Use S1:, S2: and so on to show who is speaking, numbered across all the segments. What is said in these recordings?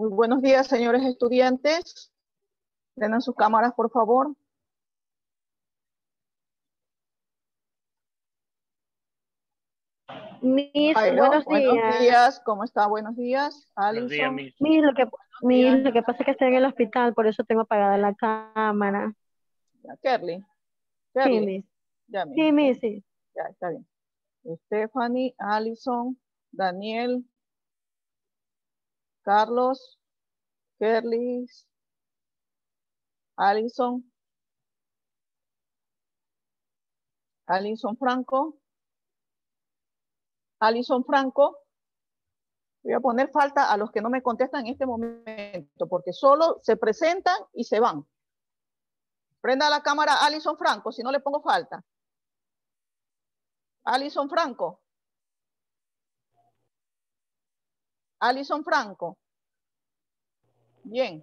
S1: Muy buenos días, señores estudiantes. Prendan sus cámaras, por favor.
S2: Miss,
S1: Jairo,
S2: buenos, días.
S1: ¿Cómo está? Buenos días.
S3: Buenos días,
S1: Alison.
S3: Miss.
S2: Miss, lo que, Miss, lo que pasa es que estoy en el hospital, por eso tengo apagada la cámara.
S1: Ya, Kerly.
S2: Sí,
S1: Kerly.
S2: Miss.
S1: Ya, mi-
S2: Sí, Miss, sí.
S1: Ya, está bien. Stephanie, Alison, Daniel, Carlos, Kerly, Alison, Alison Franco, Alison Franco. Voy a poner falta a los que no me contestan en este momento, porque solo se presentan y se van. Prenda la cámara Alison Franco, si no le pongo falta. Alison Franco. Alison Franco. Bien.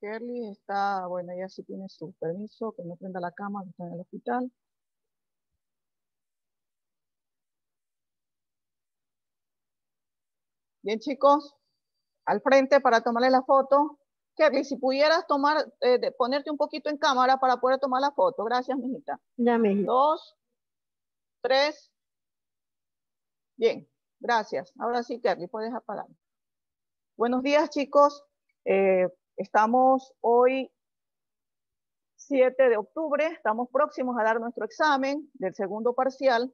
S1: Kerly está, bueno, ella sí tiene su permiso, que no prenda la cámara, que está en el hospital. Bien, chicos, al frente para tomarle la foto. Kerly, si pudieras tomar, eh, de- ponerte un poquito en cámara para poder tomar la foto. Gracias, mijita.
S2: Ya, Miss.
S1: Dos, tres. Bien, gracias. Ahora sí, Kerly, puedes apagar. Buenos días, chicos. Eh, estamos hoy 7 de octubre. Estamos próximos a dar nuestro examen del segundo parcial.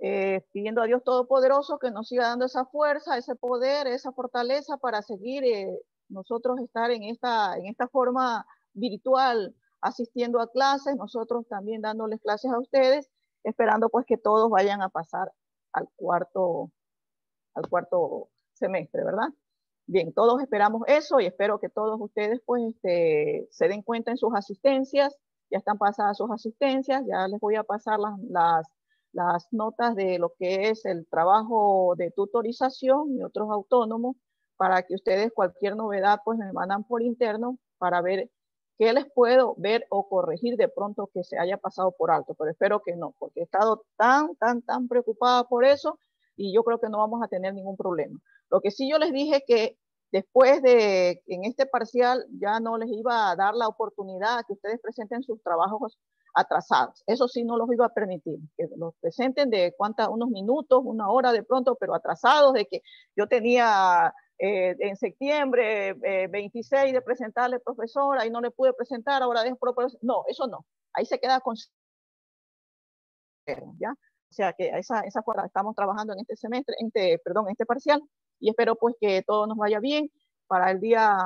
S1: eh, pidiendo a Dios Todopoderoso que nos siga dando esa fuerza, ese poder, esa fortaleza para seguir eh, nosotros estar en esta, en esta forma virtual, asistiendo a clases, nosotros también dándoles clases a ustedes, esperando pues que todos vayan a pasar al cuarto, al cuarto semestre, ¿verdad? Bien, todos esperamos eso y espero que todos ustedes pues este, se den cuenta en sus asistencias, ya están pasadas sus asistencias, ya les voy a pasar las, las, las notas de lo que es el trabajo de tutorización y otros autónomos para que ustedes cualquier novedad pues me mandan por interno para ver qué les puedo ver o corregir de pronto que se haya pasado por alto, pero espero que no, porque he estado tan, tan, tan preocupada por eso y yo creo que no vamos a tener ningún problema. Lo que sí yo les dije que después de, en este parcial, ya no les iba a dar la oportunidad que ustedes presenten sus trabajos atrasados. Eso sí no los iba a permitir, que los presenten de cuántas, unos minutos, una hora de pronto, pero atrasados de que yo tenía eh, en septiembre eh, 26 de presentarle profesora y no le pude presentar, ahora por... No, eso no. Ahí se queda con... ¿Ya? O sea que esa, esa forma estamos trabajando en este semestre, en este, perdón, en este parcial, y espero pues que todo nos vaya bien. Para el día,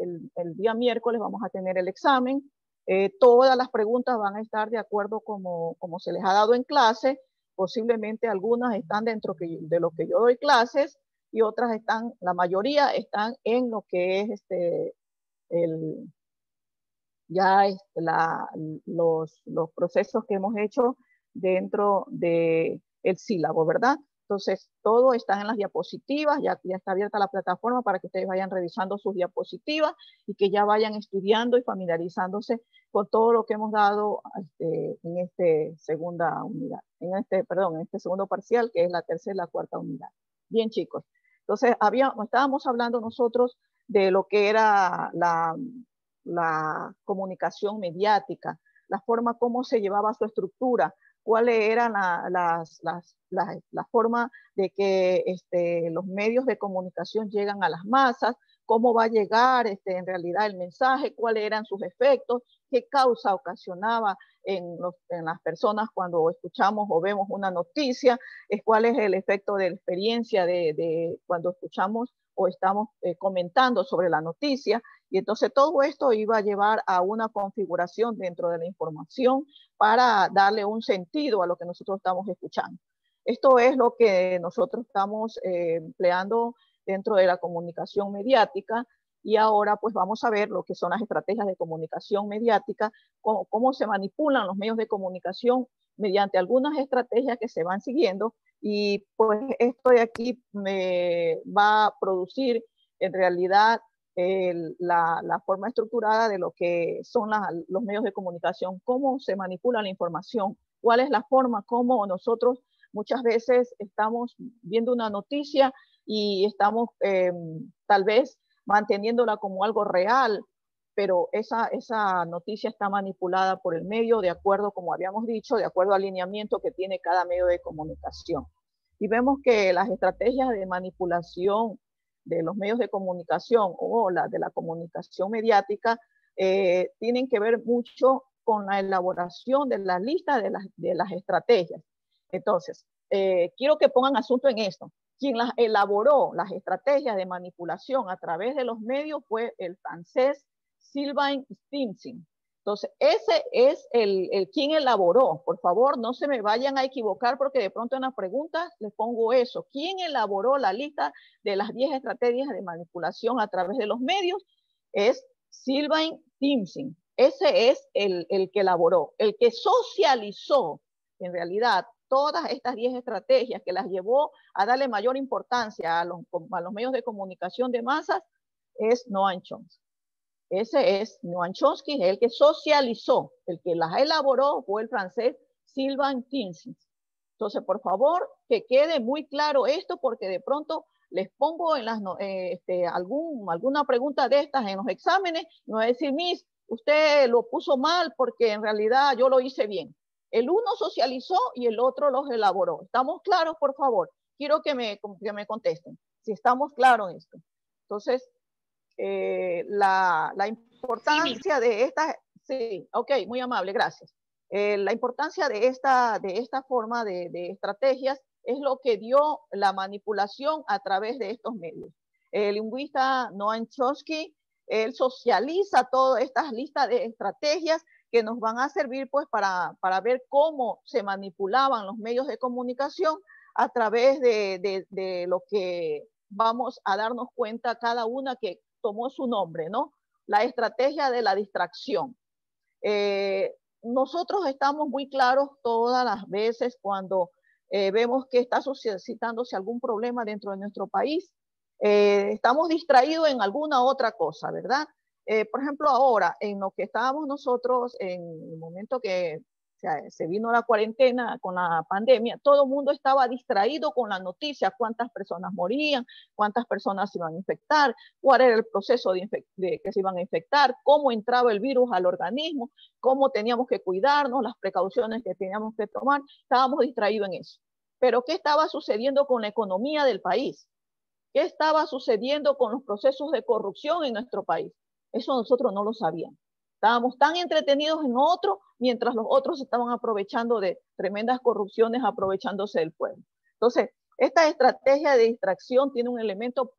S1: el, el día miércoles vamos a tener el examen. Eh, todas las preguntas van a estar de acuerdo como, como se les ha dado en clase. Posiblemente algunas están dentro que, de lo que yo doy clases y otras están, la mayoría están en lo que es este, el, ya es la, los, los procesos que hemos hecho dentro del el sílabo, ¿verdad? Entonces, todo está en las diapositivas, ya, ya está abierta la plataforma para que ustedes vayan revisando sus diapositivas y que ya vayan estudiando y familiarizándose con todo lo que hemos dado este, en este segunda unidad, en este, perdón, en este segundo parcial, que es la tercera y la cuarta unidad. Bien, chicos. Entonces, estábamos hablando nosotros de lo que era la, comunicación mediática, la forma como se llevaba su estructura, cuáles eran la, las, las, la, la, forma de que este, los medios de comunicación llegan a las masas, cómo va a llegar este, en realidad el mensaje, cuáles eran sus efectos, qué causa ocasionaba en, los, en las personas cuando escuchamos o vemos una noticia, es cuál es el efecto de la experiencia de, de cuando escuchamos o estamos eh, comentando sobre la noticia. Y entonces todo esto iba a llevar a una configuración dentro de la información para darle un sentido a lo que nosotros estamos escuchando. Esto es lo que nosotros estamos eh, empleando dentro de la comunicación mediática. Y ahora pues vamos a ver lo que son las estrategias de comunicación mediática, cómo, cómo se manipulan los medios de comunicación mediante algunas estrategias que se van siguiendo. Y pues esto de aquí me va a producir en realidad la, la, forma estructurada de lo que son los medios de comunicación, cómo se manipula la información cuál es la forma como nosotros muchas veces estamos viendo una noticia y estamos em, tal vez manteniéndola como algo real, pero esa, esa noticia está manipulada por el medio de acuerdo, como habíamos dicho, de acuerdo al alineamiento que tiene cada medio de comunicación. Y vemos que las estrategias de manipulación de los medios de comunicación o la de la comunicación mediática eh, tienen que ver mucho con la elaboración de la lista de las, de las estrategias. Entonces, eh, quiero que pongan asunto en esto. Quien elaboró, las estrategias de manipulación a través de los medios fue el francés Sylvain Stimson. Entonces, ese es el, el, quien elaboró. Por favor, no se me vayan a equivocar porque de pronto en las preguntas les pongo eso. ¿Quién elaboró la lista de las 10 estrategias de manipulación a través de los medios? Es Sylvain Stimson. Ese es el, el que elaboró, el que socializó en realidad todas estas 10 estrategias que las llevó a darle mayor importancia a los, medios de comunicación de masas es Noam Chomsky. Ese es Noam Chomsky, el que socializó, el que las elaboró fue el francés Sylvain Tinsin. Entonces, por favor, que quede muy claro esto porque de pronto les pongo en las, eh, este, algún, alguna pregunta de estas en los exámenes va a decir, Miss, usted lo puso mal porque en realidad yo lo hice bien. El uno socializó y el otro los elaboró. ¿Estamos claros, por favor? Quiero que me, que me contesten, si estamos claros esto. Entonces, eh, la, la, importancia de esta, sí, ok, muy amable, gracias. Eh, la importancia de esta, de esta forma de, de, estrategias es lo que dio la manipulación a través de estos medios. El lingüista Noam Chomsky, él socializa todas estas listas de estrategias que nos van a servir pues para, para ver cómo se manipulaban los medios de comunicación a través de, de, lo que vamos a darnos cuenta cada una que tomó su nombre, ¿no? La estrategia de la distracción. Eh, nosotros estamos muy claros todas las veces cuando eh, vemos que está suscitándose algún problema dentro de nuestro país. Eh, estamos distraídos en alguna otra cosa, ¿verdad? Eh, por ejemplo, ahora, en lo que estábamos nosotros, en el momento que se vino la cuarentena con la pandemia, todo el mundo estaba distraído con la noticia, cuántas personas morían, cuántas personas se iban a infectar, cuál era el proceso de, de, que se iban a infectar, cómo entraba el virus al organismo, cómo teníamos que cuidarnos, las precauciones que teníamos que tomar, estábamos distraídos en eso. Pero ¿qué estaba sucediendo con la economía del país? ¿Qué estaba sucediendo con los procesos de corrupción en nuestro país? Eso nosotros no lo sabíamos. Estábamos tan entretenidos en otro, mientras los otros estaban aprovechando de tremendas corrupciones, aprovechándose del pueblo. Entonces, esta estrategia de distracción tiene un elemento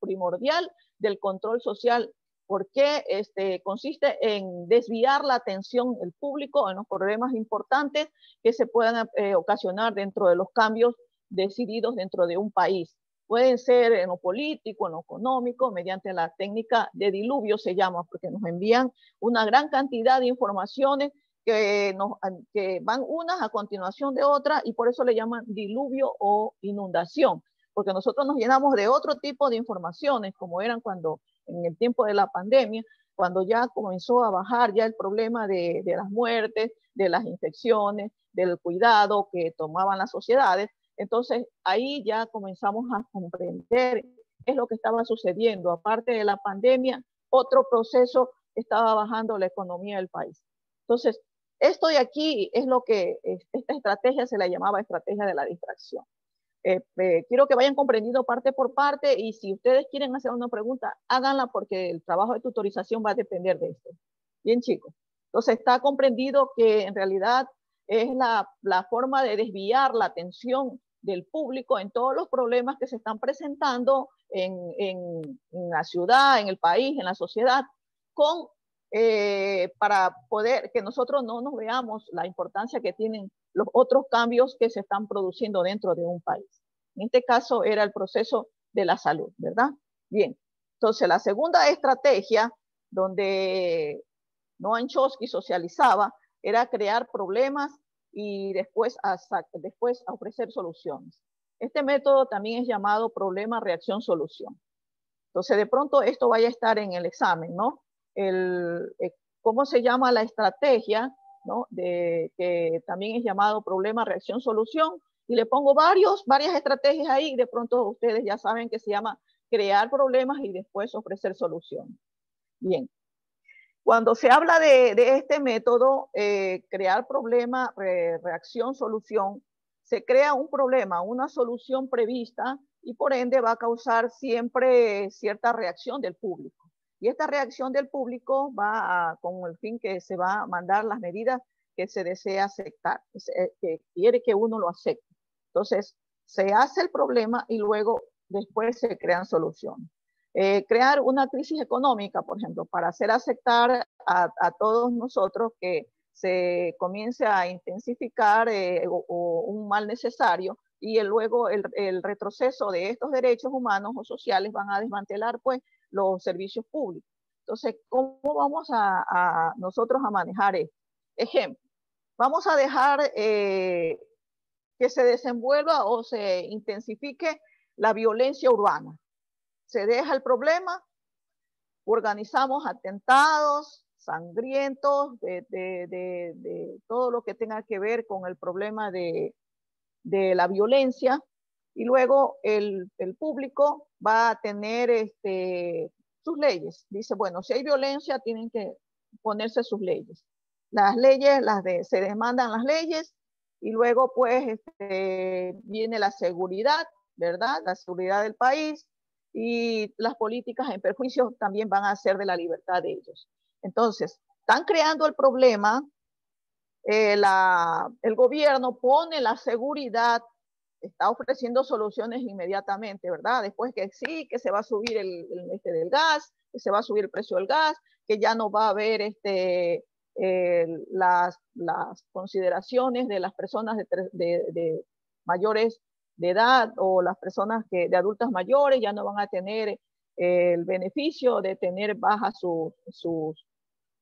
S1: primordial del control social porque este, consiste en desviar la atención del público en los problemas importantes que se puedan eh, ocasionar dentro de los cambios decididos dentro de un país. Pueden ser en lo político, en lo económico, mediante la técnica de diluvio se llama, porque nos envían una gran cantidad de informaciones que, nos, que van unas a continuación de otras y por eso le llaman diluvio o inundación, porque nosotros nos llenamos de otro tipo de informaciones, como eran cuando en el tiempo de la pandemia, cuando ya comenzó a bajar ya el problema de, de las muertes, de las infecciones, del cuidado que tomaban las sociedades, entonces ahí ya comenzamos a comprender qué es lo que estaba sucediendo. Aparte de la pandemia, otro proceso estaba bajando la economía del país. Entonces, esto de aquí es lo que esta estrategia se la llamaba estrategia de la distracción. Eh, eh, quiero que vayan comprendiendo parte por parte y si ustedes quieren hacer una pregunta, háganla porque el trabajo de tutorización va a depender de esto. Bien, chicos. Entonces, está comprendido que en realidad es la, la forma de desviar la atención del público en todos los problemas que se están presentando en, en, la ciudad, en el país, en la sociedad, con, eh, para poder que nosotros no nos veamos la importancia que tienen los otros cambios que se están produciendo dentro de un país. En este caso era el proceso de la salud, ¿verdad? Bien, entonces la segunda estrategia donde Noam Chomsky socializaba era crear problemas y después a, ofrecer soluciones. Este método también es llamado problema, reacción, solución. Entonces, de pronto esto vaya a estar en el examen, ¿no? El, eh, ¿Cómo se llama la estrategia ¿no? De, que también es llamado problema, reacción, solución, y le pongo varias estrategias ahí, de pronto ustedes ya saben que se llama crear problemas y después ofrecer soluciones. Bien, cuando se habla de, este método, eh, crear problema, reacción, solución, se crea un problema, una solución prevista y por ende va a causar siempre cierta reacción del público. Y esta reacción del público va con el fin que se va a mandar las medidas que se desea aceptar, que quiere que uno lo acepte. Entonces, se hace el problema y luego después se crean soluciones. Eh, crear una crisis económica, por ejemplo, para hacer aceptar a, todos nosotros que se comience a intensificar eh, un mal necesario y luego el, retroceso de estos derechos humanos o sociales van a desmantelar pues los servicios públicos. Entonces, ¿cómo vamos a, nosotros a manejar esto? Ejemplo, vamos a dejar eh, que se desenvuelva o se intensifique la violencia urbana. Se deja el problema, organizamos atentados sangrientos de, todo lo que tenga que ver con el problema de, la violencia y luego el, público va a tener este, sus leyes. Dice, bueno, si hay violencia, tienen que ponerse sus leyes. Las leyes, las de, se demandan las leyes y luego pues este, viene la seguridad, ¿verdad? La seguridad del país y las políticas en perjuicio también van a ser de la libertad de ellos. Entonces, están creando el problema, eh, el gobierno pone la seguridad, está ofreciendo soluciones inmediatamente, ¿verdad? Después que sí, que se va a subir el, este del gas, que se va a subir el precio del gas, que ya no va a haber este, las, las, consideraciones de las personas de, mayores de edad o las personas que, de adultas mayores ya no van a tener el beneficio de tener bajas sus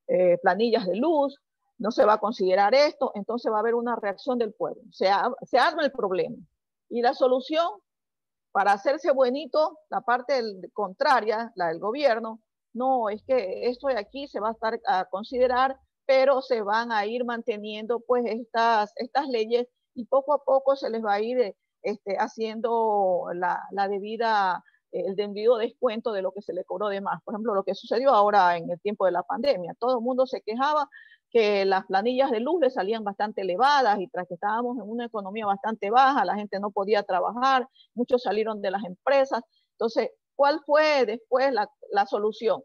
S1: eh, planillas de luz, no se va a considerar esto, entonces va a haber una reacción del pueblo, se, se arma el problema. Y la solución, para hacerse buenito, la parte contraria, la del gobierno, no, es que esto de aquí se va a estar a considerar pero se van a ir manteniendo pues estas, estas leyes y poco a poco se les va a ir este, haciendo la, debida, el debido descuento de lo que se le cobró de más. Por ejemplo, lo que sucedió ahora en el tiempo de la pandemia. Todo el mundo se quejaba que las planillas de luz le salían bastante elevadas y tras que estábamos en una economía bastante baja, la gente no podía trabajar, muchos salieron de las empresas. Entonces, ¿cuál fue después la, la solución?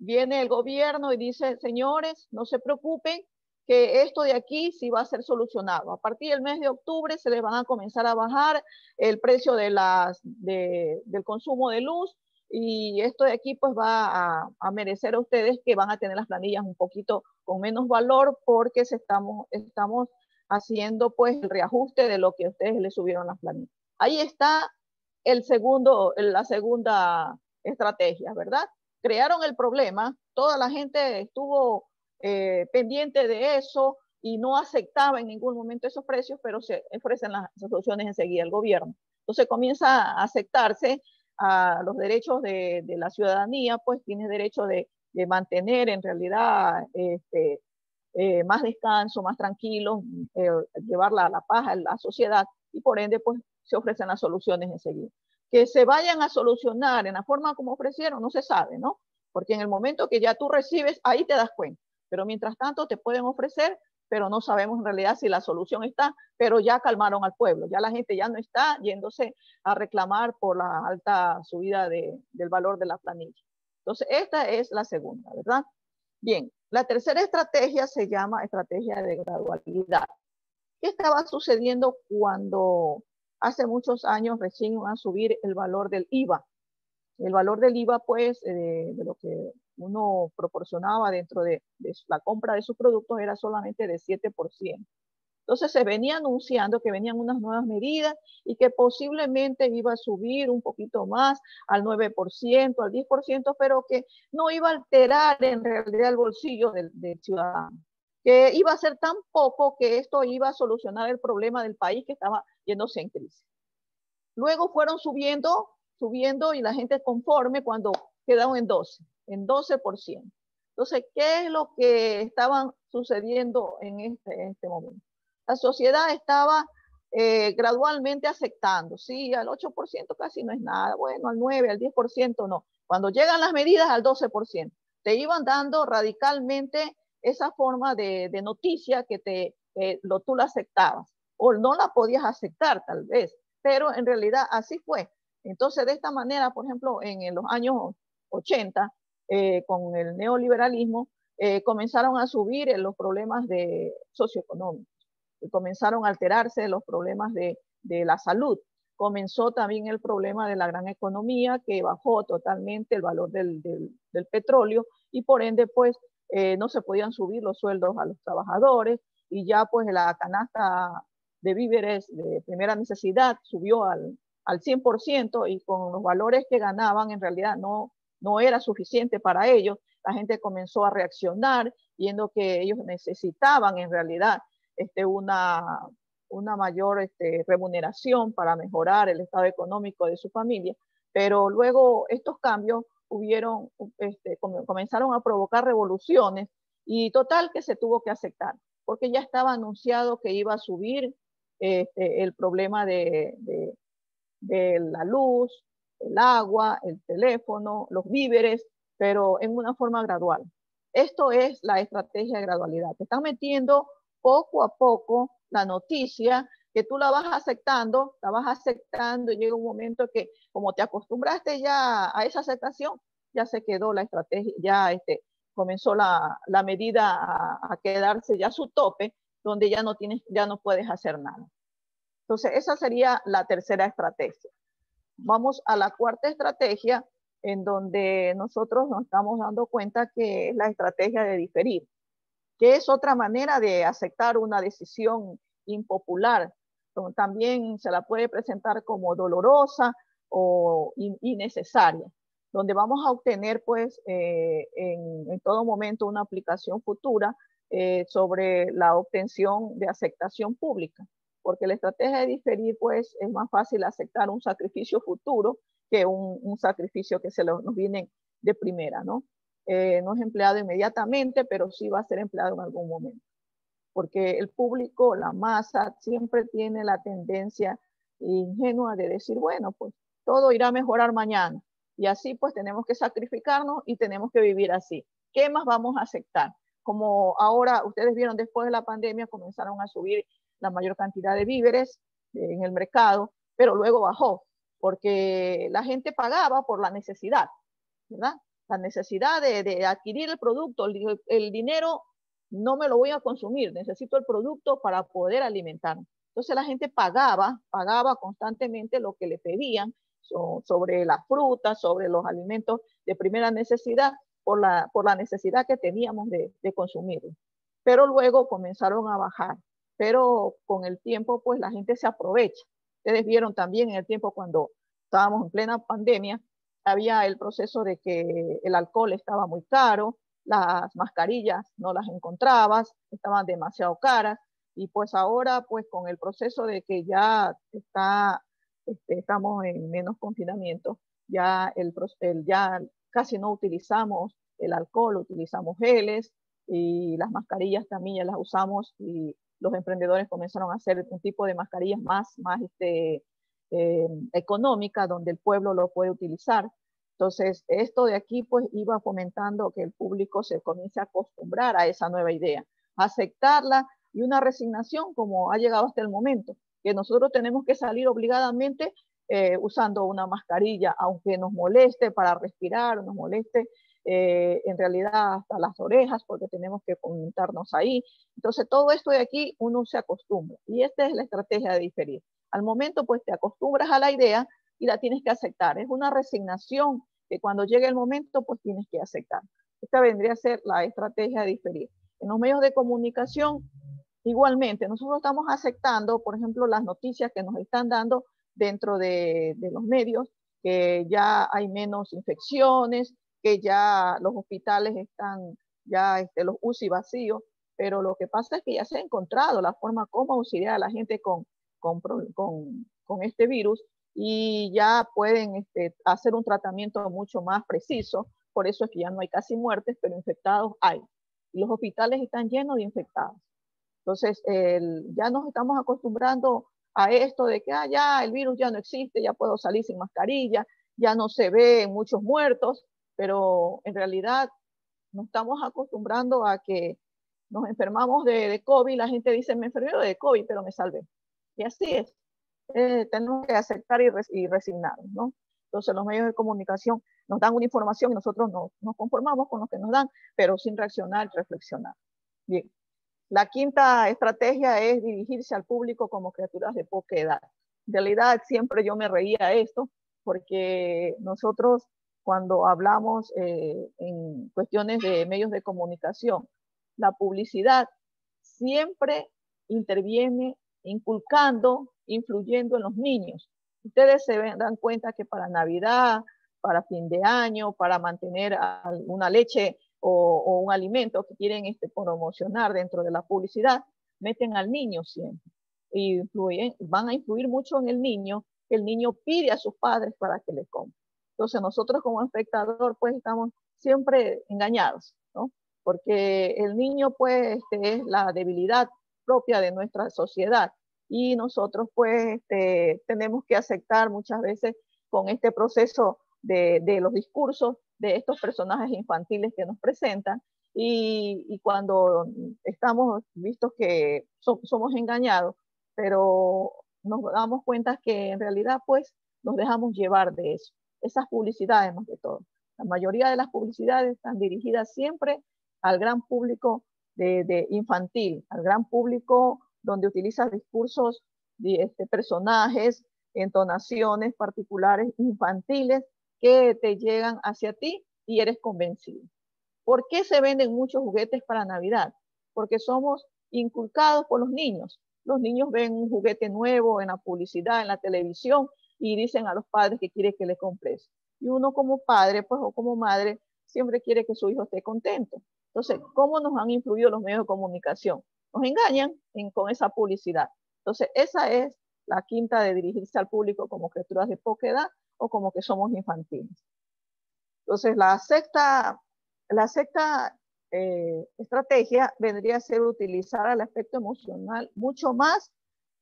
S1: viene el gobierno y dice, señores, no se preocupen, que esto de aquí sí va a ser solucionado. A partir del mes de octubre se les van a comenzar a bajar el precio de las, del consumo de luz y esto de aquí pues va a, merecer a ustedes que van a tener las planillas un poquito con menos valor porque se estamos, estamos haciendo pues el reajuste de lo que ustedes les subieron las planillas. Ahí está el segundo, la segunda estrategia, ¿verdad? crearon el problema, toda la gente estuvo eh, pendiente de eso y no aceptaba en ningún momento esos precios, pero se ofrecen las soluciones enseguida el gobierno. Entonces comienza a aceptarse a los derechos de, la ciudadanía, pues tiene derecho de, mantener en realidad este, eh, más descanso, más tranquilo, eh, llevar la, la paz a la sociedad y por ende pues se ofrecen las soluciones enseguida que se vayan a solucionar en la forma como ofrecieron, no se sabe, ¿no? Porque en el momento que ya tú recibes, ahí te das cuenta. Pero mientras tanto te pueden ofrecer, pero no sabemos en realidad si la solución está, pero ya calmaron al pueblo, ya la gente ya no está yéndose a reclamar por la alta subida del valor de la planilla. Entonces, esta es la segunda, ¿verdad? Bien, la tercera estrategia se llama estrategia de gradualidad. ¿Qué estaba sucediendo cuando hace muchos años recién iban a subir el valor del IVA. El valor del IVA, pues, eh, de lo que uno proporcionaba dentro de, la compra de sus productos era solamente de 7%. Entonces se venía anunciando que venían unas nuevas medidas y que posiblemente iba a subir un poquito más al 9%, al 10%, pero que no iba a alterar en realidad el bolsillo del ciudadano que iba a ser tan poco que esto iba a solucionar el problema del país que estaba yéndose en crisis. Luego fueron subiendo, subiendo y la gente conforme cuando quedaron en 12, en 12%. Entonces, ¿qué es lo que estaban sucediendo en este, este momento. La sociedad estaba eh, gradualmente aceptando, sí, al 8% casi no es nada, bueno, al 9, al 10% no. Cuando llegan las medidas al 12%, te iban dando radicalmente esa forma de, noticia que te, lo, tú la aceptabas o no la podías aceptar tal vez, pero en realidad así fue. Entonces, de esta manera, por ejemplo, en, los años 80, eh, con el neoliberalismo, eh, comenzaron a subir los problemas de socioeconómicos, comenzaron a alterarse los problemas de, la salud. Comenzó también el problema de la gran economía, que bajó totalmente el valor del petróleo y por ende, pues, eh, no se podían subir los sueldos a los trabajadores y ya pues la canasta de víveres de primera necesidad subió al, al 100% y con los valores que ganaban en realidad no, no era suficiente para ellos. La gente comenzó a reaccionar viendo que ellos necesitaban en realidad este, una, una mayor este, remuneración para mejorar el estado económico de su familia. Pero luego estos cambios hubieron, este, comenzaron a provocar revoluciones y total que se tuvo que aceptar, porque ya estaba anunciado que iba a subir el problema de, la luz, el agua, el teléfono, los víveres, pero en una forma gradual. Esto es la estrategia de gradualidad. Te están metiendo poco a poco la noticia que tú la vas aceptando, la vas aceptando y llega un momento que como te acostumbraste ya a esa aceptación, ya se quedó la estrategia, ya este, comenzó la, la medida a, a, quedarse ya su tope, donde ya no, tienes, ya no puedes hacer nada. Entonces, esa sería la tercera estrategia. Vamos a la cuarta estrategia, en donde nosotros nos estamos dando cuenta que es la estrategia de diferir, que es otra manera de aceptar una decisión impopular. También se la puede presentar como dolorosa o innecesaria, donde vamos a obtener pues eh, en, en, todo momento una aplicación futura eh, sobre la obtención de aceptación pública porque la estrategia de diferir, pues, es más fácil aceptar un sacrificio futuro que un, un sacrificio que se lo, nos viene de primera, ¿no? Eh, no es empleado inmediatamente, pero sí va a ser empleado en algún momento. Porque el público, la masa, siempre tiene la tendencia ingenua de decir, bueno, pues todo irá a mejorar mañana. Y así pues tenemos que sacrificarnos y tenemos que vivir así. ¿Qué más vamos a aceptar? Como ahora ustedes vieron después de la pandemia comenzaron a subir la mayor cantidad de víveres en el mercado, pero luego bajó, porque la gente pagaba por la necesidad, ¿verdad? La necesidad de, adquirir el producto, el, dinero no me lo voy a consumir, necesito el producto para poder alimentarme. Entonces la gente pagaba, pagaba constantemente lo que le pedían so, sobre las frutas, sobre los alimentos de primera necesidad, por la, por la necesidad que teníamos de, de consumirlo. Pero luego comenzaron a bajar pero con el tiempo pues la gente se aprovecha. Ustedes vieron también en el tiempo cuando estábamos en plena pandemia, había el proceso de que el alcohol estaba muy caro, las mascarillas no las encontrabas, estaban demasiado caras y pues ahora pues con el proceso de que ya está, este, estamos en menos confinamiento, ya, el, el, ya casi no utilizamos el alcohol, utilizamos geles y las mascarillas también ya las usamos y los emprendedores comenzaron a hacer un tipo de mascarillas más, más este, eh, económica, donde el pueblo lo puede utilizar. Entonces, esto de aquí pues iba fomentando que el público se comience a acostumbrar a esa nueva idea, aceptarla y una resignación como ha llegado hasta el momento, que nosotros tenemos que salir obligadamente eh, usando una mascarilla, aunque nos moleste para respirar, nos moleste eh, en realidad hasta las orejas, porque tenemos que comentarnos ahí. Entonces, todo esto de aquí uno se acostumbra. Y esta es la estrategia de diferir. Al momento, pues te acostumbras a la idea y la tienes que aceptar. Es una resignación que cuando llegue el momento, pues tienes que aceptar. Esta vendría a ser la estrategia de diferir. En los medios de comunicación, igualmente, nosotros estamos aceptando, por ejemplo, las noticias que nos están dando dentro de, de los medios, que ya hay menos infecciones, que ya los hospitales están, ya este, los UCI vacíos, pero lo que pasa es que ya se ha encontrado la forma como auxiliar a la gente con, con, con, con este virus y ya pueden este, hacer un tratamiento mucho más preciso, por eso es que ya no hay casi muertes, pero infectados hay. y los hospitales están llenos de infectados. Entonces, ya nos estamos acostumbrando a esto de que ah, ya el virus ya no existe, ya puedo salir sin mascarilla, ya no se ven muchos muertos, pero en realidad nos estamos acostumbrando a que nos enfermamos de, de COVID, la gente dice, me enfermé de COVID, pero me salvé. Y así es. Eh, tenemos que aceptar y, y resignarnos, ¿no? Entonces los medios de comunicación nos dan una información y nosotros no, nos conformamos con lo que nos dan, pero sin reaccionar, reflexionar. Bien. La quinta estrategia es dirigirse al público como criaturas de poca edad. En realidad siempre yo me reía esto porque nosotros cuando hablamos eh, en cuestiones de medios de comunicación, la publicidad siempre interviene inculcando, influyendo en los niños. Ustedes se dan cuenta que para Navidad, para fin de año, para mantener una leche o, un alimento que quieren este, promocionar dentro de la publicidad, meten al niño siempre. Y van a influir mucho en el niño, el niño pide a sus padres para que le compren. Entonces nosotros como espectador pues estamos siempre engañados, ¿no? Porque el niño pues este, es la debilidad propia de nuestra sociedad. Y nosotros pues este, tenemos que aceptar muchas veces con este proceso de, de, los discursos de estos personajes infantiles que nos presentan. Y, y cuando estamos vistos que somos engañados, pero nos damos cuenta que en realidad pues nos dejamos llevar de eso, esas publicidades más que todo. La mayoría de las publicidades están dirigidas siempre al gran público de, infantil, al gran público donde utilizas discursos de este, personajes, entonaciones particulares infantiles que te llegan hacia ti y eres convencido. ¿Por qué se venden muchos juguetes para Navidad? Porque somos inculcados por los niños. Los niños ven un juguete nuevo en la publicidad, en la televisión y dicen a los padres que quiere que le compres. Y uno como padre, pues o como madre, siempre quiere que su hijo esté contento. Entonces, ¿cómo nos han influido los medios de comunicación? nos engañan con esa publicidad. Entonces, esa es la quinta de dirigirse al público como criaturas de poca edad o como que somos infantiles. Entonces, la sexta, la sexta eh, estrategia vendría a ser utilizar el aspecto emocional mucho más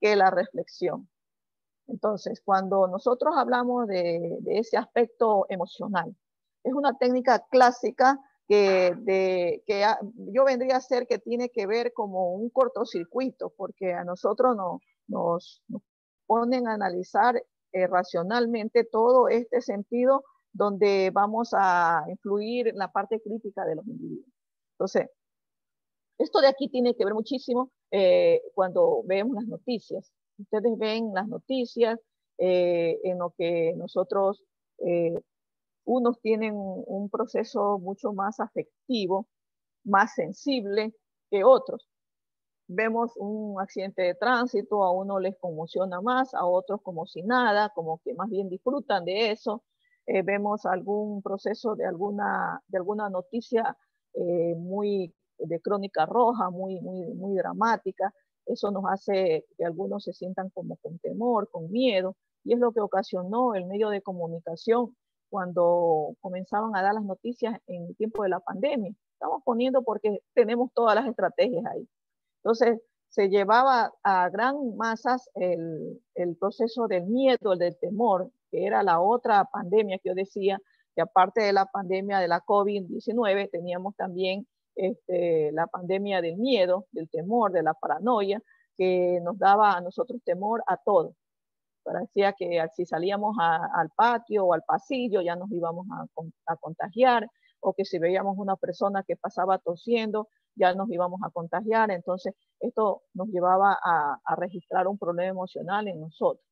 S1: que la reflexión. Entonces, cuando nosotros hablamos de, de ese aspecto emocional, es una técnica clásica que, de, que yo vendría a ser que tiene que ver como un cortocircuito, porque a nosotros no, nos, ponen a analizar eh, racionalmente todo este sentido donde vamos a influir en la parte crítica de los individuos. Entonces, esto de aquí tiene que ver muchísimo eh, cuando vemos las noticias. Ustedes ven las noticias eh, en lo que nosotros unos tienen un proceso mucho más afectivo, más sensible que otros. Vemos un accidente de tránsito, a uno les conmociona más, a otros como si nada, como que más bien disfrutan de eso. Eh, vemos algún proceso de alguna, de alguna noticia eh, muy de crónica roja, muy, muy, muy dramática. Eso nos hace que algunos se sientan como con temor, con miedo, y es lo que ocasionó el medio de comunicación cuando comenzaban a dar las noticias en el tiempo de la pandemia. Estamos poniendo porque tenemos todas las estrategias ahí. Entonces, se llevaba a gran masas el, el proceso del miedo, el del temor, que era la otra pandemia que yo decía, que aparte de la pandemia de la COVID-19, teníamos también este, la pandemia del miedo, del temor, de la paranoia, que nos daba a nosotros temor a todo parecía que si salíamos al patio o al pasillo ya nos íbamos a, contagiar, o que si veíamos una persona que pasaba tosiendo, ya nos íbamos a contagiar. Entonces, esto nos llevaba a, registrar un problema emocional en nosotros.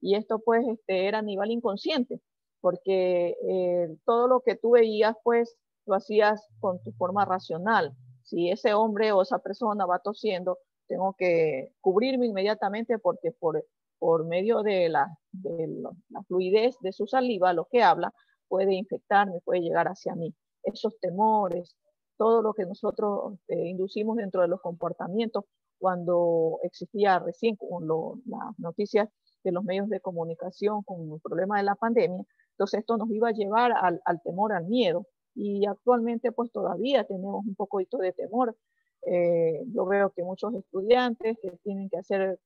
S1: Y esto pues este, era a nivel inconsciente, porque eh, todo lo que tú veías pues lo hacías con tu forma racional. Si ese hombre o esa persona va tosiendo, tengo que cubrirme inmediatamente porque por medio de la, fluidez de su saliva, lo que habla, puede infectarme, puede llegar hacia mí. Esos temores, todo lo que nosotros eh, inducimos dentro de los comportamientos cuando existía recién con las noticias de los medios de comunicación con el problema de la pandemia. Entonces esto nos iba a llevar al, temor, al miedo. Y actualmente pues todavía tenemos un poquito de temor. Eh, yo veo que muchos estudiantes que tienen que hacer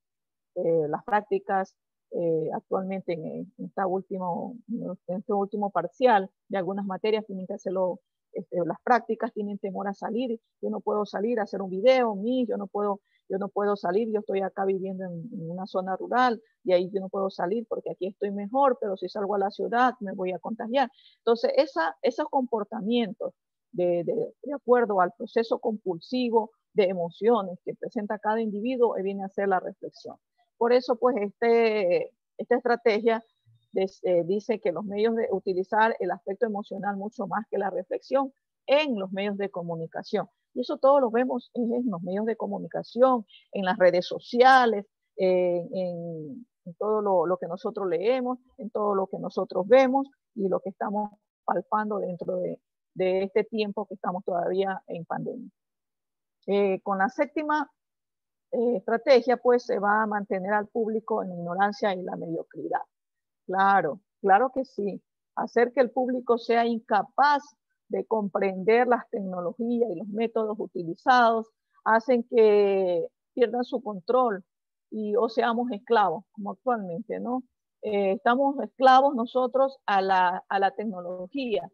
S1: eh, las prácticas eh, actualmente en, esta último, en este último parcial de algunas materias tienen que hacerlo este, las prácticas tienen temor a salir. Yo no puedo salir a hacer un video, mí, yo no puedo, yo no puedo salir, yo estoy acá viviendo en, una zona rural y ahí yo no puedo salir porque aquí estoy mejor, pero si salgo a la ciudad me voy a contagiar. Entonces, esa, esos comportamientos de, de, de acuerdo al proceso compulsivo de emociones que presenta cada individuo, viene a ser la reflexión. Por eso, pues, este, esta estrategia eh, dice que los medios de utilizar el aspecto emocional mucho más que la reflexión en los medios de comunicación. Y eso todo lo vemos en, los medios de comunicación, en las redes sociales, en, todo lo, que nosotros leemos, en todo lo que nosotros vemos y lo que estamos palpando dentro de, este tiempo que estamos todavía en pandemia. Eh, con la séptima eh, estrategia, pues se va a mantener al público en ignorancia y la mediocridad. Claro, claro que sí. Hacer que el público sea incapaz de comprender las tecnologías y los métodos utilizados hacen que pierdan su control y o seamos esclavos, como actualmente, ¿no? Eh, estamos esclavos nosotros a la, a la tecnología.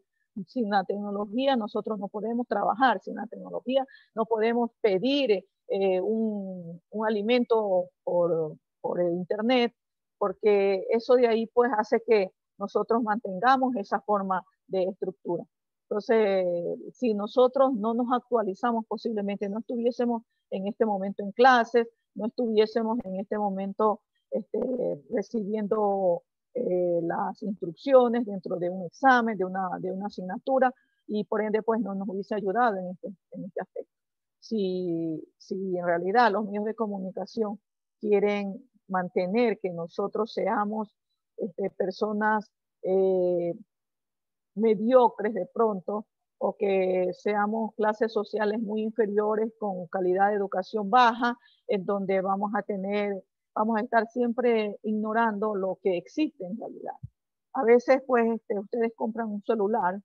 S1: Sin la tecnología nosotros no podemos trabajar, sin la tecnología no podemos pedir eh, un, un, alimento por, por el internet, porque eso de ahí pues hace que nosotros mantengamos esa forma de estructura. Entonces, si nosotros no nos actualizamos, posiblemente no estuviésemos en este momento en clases, no estuviésemos en este momento este, recibiendo eh, las instrucciones dentro de un examen, de una, de una asignatura, y por ende, pues no nos hubiese ayudado en este, en este aspecto. Si, si en realidad los medios de comunicación quieren mantener que nosotros seamos este, personas eh, mediocres de pronto o que seamos clases sociales muy inferiores con calidad de educación baja, en donde vamos a tener, vamos a estar siempre ignorando lo que existe en realidad. A veces, pues, este, ustedes compran un celular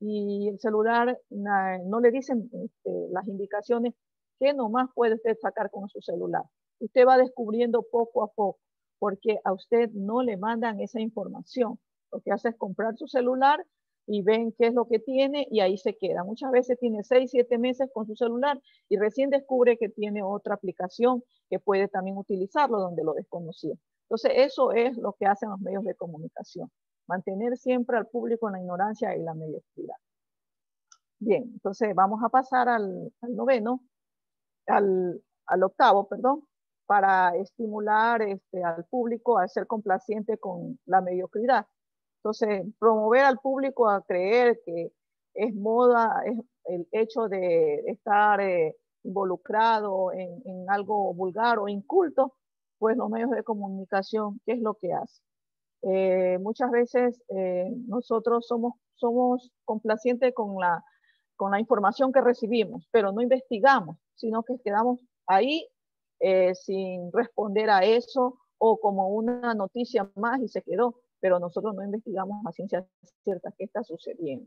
S1: y el celular no le dicen este, las indicaciones que nomás puede usted sacar con su celular usted va descubriendo poco a poco, porque a usted no le mandan esa información. Lo que hace es comprar su celular y ven qué es lo que tiene y ahí se queda. Muchas veces tiene seis, siete meses con su celular y recién descubre que tiene otra aplicación que puede también utilizarlo donde lo desconocía. Entonces, eso es lo que hacen los medios de comunicación, mantener siempre al público en la ignorancia y la mediocridad. Bien, entonces vamos a pasar al, noveno, al, al octavo, perdón, para estimular este, al público a ser complaciente con la mediocridad. Entonces, promover al público a creer que es moda, es el hecho de estar eh, involucrado en, en, algo vulgar o inculto, pues los medios de comunicación, ¿qué es lo que hacen? Eh, muchas veces eh, nosotros somos, somos complacientes con la, con la información que recibimos, pero no investigamos, sino que quedamos ahí eh, sin responder a eso o como una noticia más y se quedó, pero nosotros no investigamos a ciencia cierta qué está sucediendo.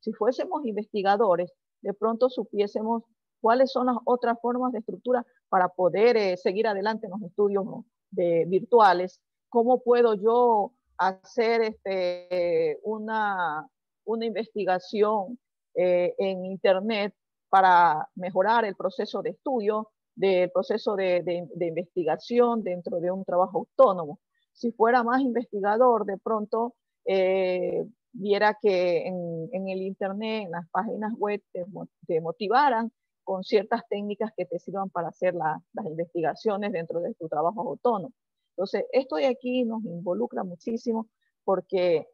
S1: Si fuésemos investigadores, de pronto supiésemos cuáles son las otras formas de estructura para poder eh, seguir adelante en los estudios de, virtuales, cómo puedo yo hacer este, una, una investigación eh, en Internet para mejorar el proceso de estudio, del proceso de, de, investigación dentro de un trabajo autónomo. Si fuera más investigador, de pronto eh, viera que en, el Internet, en las páginas web, te, motivaran con ciertas técnicas que te sirvan para hacer la, las investigaciones dentro de tu trabajo autónomo. Entonces, esto de aquí nos involucra muchísimo porque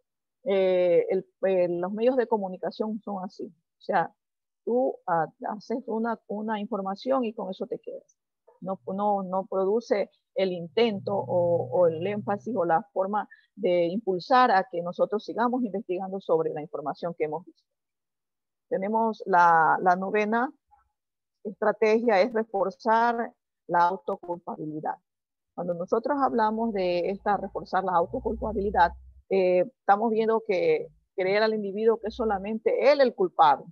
S1: eh, eh, los medios de comunicación son así. O sea, tú uh, haces una, una información y con eso te quedas. No, no, no produce el intento o, o, el énfasis o la forma de impulsar a que nosotros sigamos investigando sobre la información que hemos visto. Tenemos la, la novena estrategia, es reforzar la autoculpabilidad. Cuando nosotros hablamos de esta reforzar la autoculpabilidad, eh, estamos viendo que creer al individuo que es solamente él el culpable,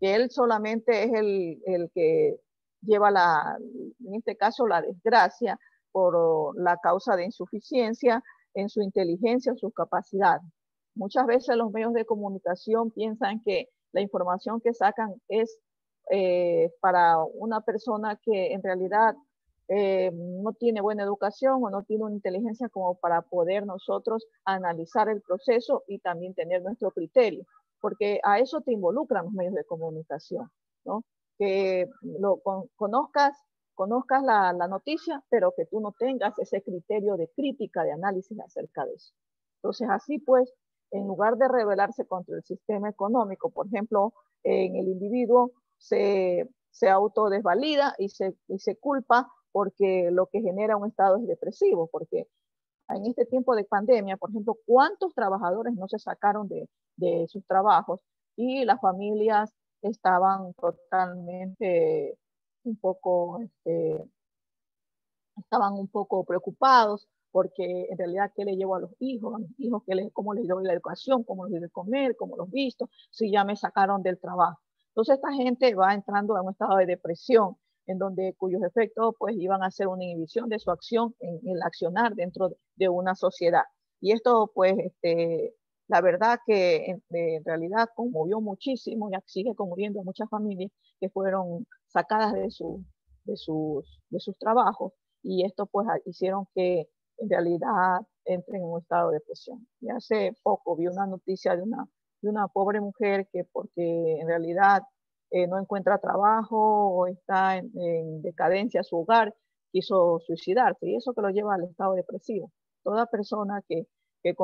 S1: que él solamente es el, el que lleva la, en este caso, la desgracia por la causa de insuficiencia en su inteligencia o su capacidad. Muchas veces los medios de comunicación piensan que la información que sacan es eh, para una persona que en realidad eh, no tiene buena educación o no tiene una inteligencia como para poder nosotros analizar el proceso y también tener nuestro criterio, porque a eso te involucran los medios de comunicación, ¿no? Que lo conozcas, conozcas la, la noticia, pero que tú no tengas ese criterio de crítica, de análisis acerca de eso. Entonces, así pues, en lugar de rebelarse contra el sistema económico, por ejemplo, en el individuo se, se autodesvalida y se, y se culpa porque lo que genera un estado es depresivo, porque en este tiempo de pandemia, por ejemplo, ¿cuántos trabajadores no se sacaron de, sus trabajos y las familias estaban totalmente un poco, este, estaban un poco preocupados porque en realidad, ¿qué le llevo a los hijos? A mis hijos, ¿qué les, ¿cómo les doy la educación? ¿Cómo les doy de comer? ¿Cómo los visto? Si ya me sacaron del trabajo. Entonces, esta gente va entrando en un estado de depresión en donde cuyos efectos pues iban a ser una inhibición de su acción en el accionar dentro de una sociedad. Y esto pues este, la verdad que en, en, realidad conmovió muchísimo y sigue conmoviendo a muchas familias que fueron sacadas de, su, de, sus, de sus trabajos y esto pues hicieron que en realidad entren en un estado de depresión. Y hace poco vi una noticia de una, de una pobre mujer que porque en realidad eh, no encuentra trabajo o está en, en, decadencia su hogar, quiso suicidarse y eso que lo lleva al estado depresivo. Toda persona que, que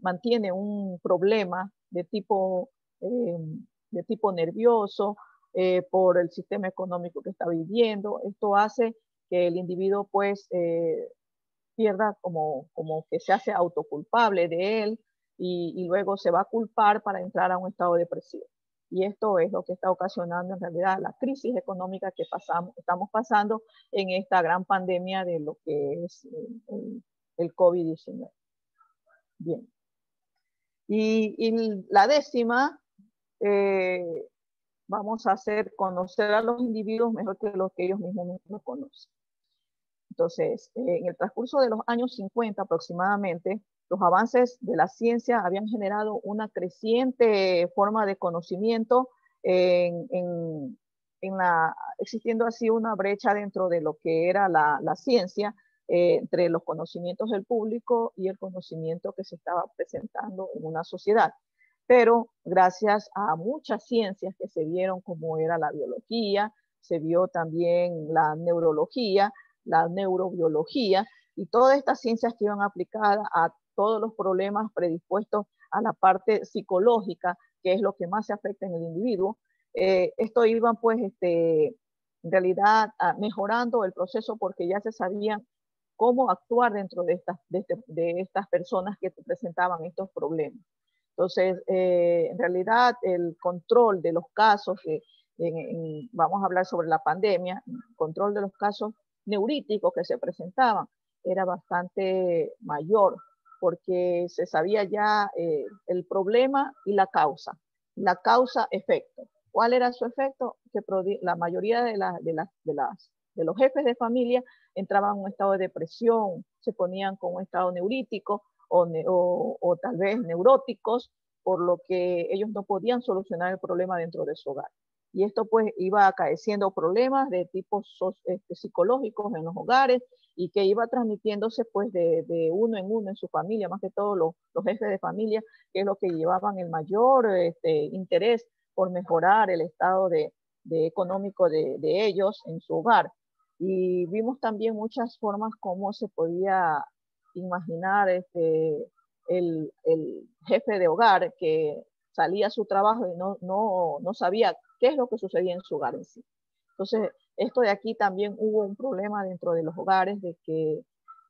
S1: mantiene un problema de tipo, eh, de tipo nervioso eh, por el sistema económico que está viviendo, esto hace que el individuo pues pierda como, como que se hace autoculpable de él y luego se va a culpar para entrar a un estado depresivo. Y esto es lo que está ocasionando en realidad la crisis económica que pasamos, estamos pasando en esta gran pandemia de lo que es el, el COVID-19. Bien. Y, y, la décima, eh, vamos a hacer conocer a los individuos mejor que los que ellos mismos no conocen. Entonces, eh, en el transcurso de los años 50 aproximadamente, los avances de la ciencia habían generado una creciente forma de conocimiento, en, en, la, existiendo así una brecha dentro de lo que era la, la ciencia, eh, entre los conocimientos del público y el conocimiento que se estaba presentando en una sociedad. Pero gracias a muchas ciencias que se vieron como era la biología, se vio también la neurología, la neurobiología y todas estas ciencias que iban aplicadas a todos los problemas predispuestos a la parte psicológica, que es lo que más se afecta en el individuo. Eh, esto iba pues este, en realidad mejorando el proceso porque ya se sabían cómo actuar dentro de estas, de, este, de estas personas que presentaban estos problemas. Entonces, eh, en realidad, el control de los casos, que en, en, vamos a hablar sobre la pandemia, el control de los casos neuríticos que se presentaban era bastante mayor porque se sabía ya eh, el problema y la causa. La causa-efecto. ¿Cuál era su efecto? Que la mayoría de, los jefes de familia entraban en un estado de depresión, se ponían con un estado neurítico o tal vez neuróticos, por lo que ellos no podían solucionar el problema dentro de su hogar y esto pues iba acaeciendo problemas de tipo este, psicológicos en los hogares y que iba transmitiéndose pues de, de, uno en uno en su familia, más que todo los, los, jefes de familia, que es lo que llevaban el mayor este, interés por mejorar el estado de, de económico de, de, ellos en su hogar. Y vimos también muchas formas cómo se podía imaginar este, el, el jefe de hogar que salía a su trabajo y no, no, no sabía qué es lo que sucedía en su hogar en sí. Entonces, esto de aquí también hubo un problema dentro de los hogares de que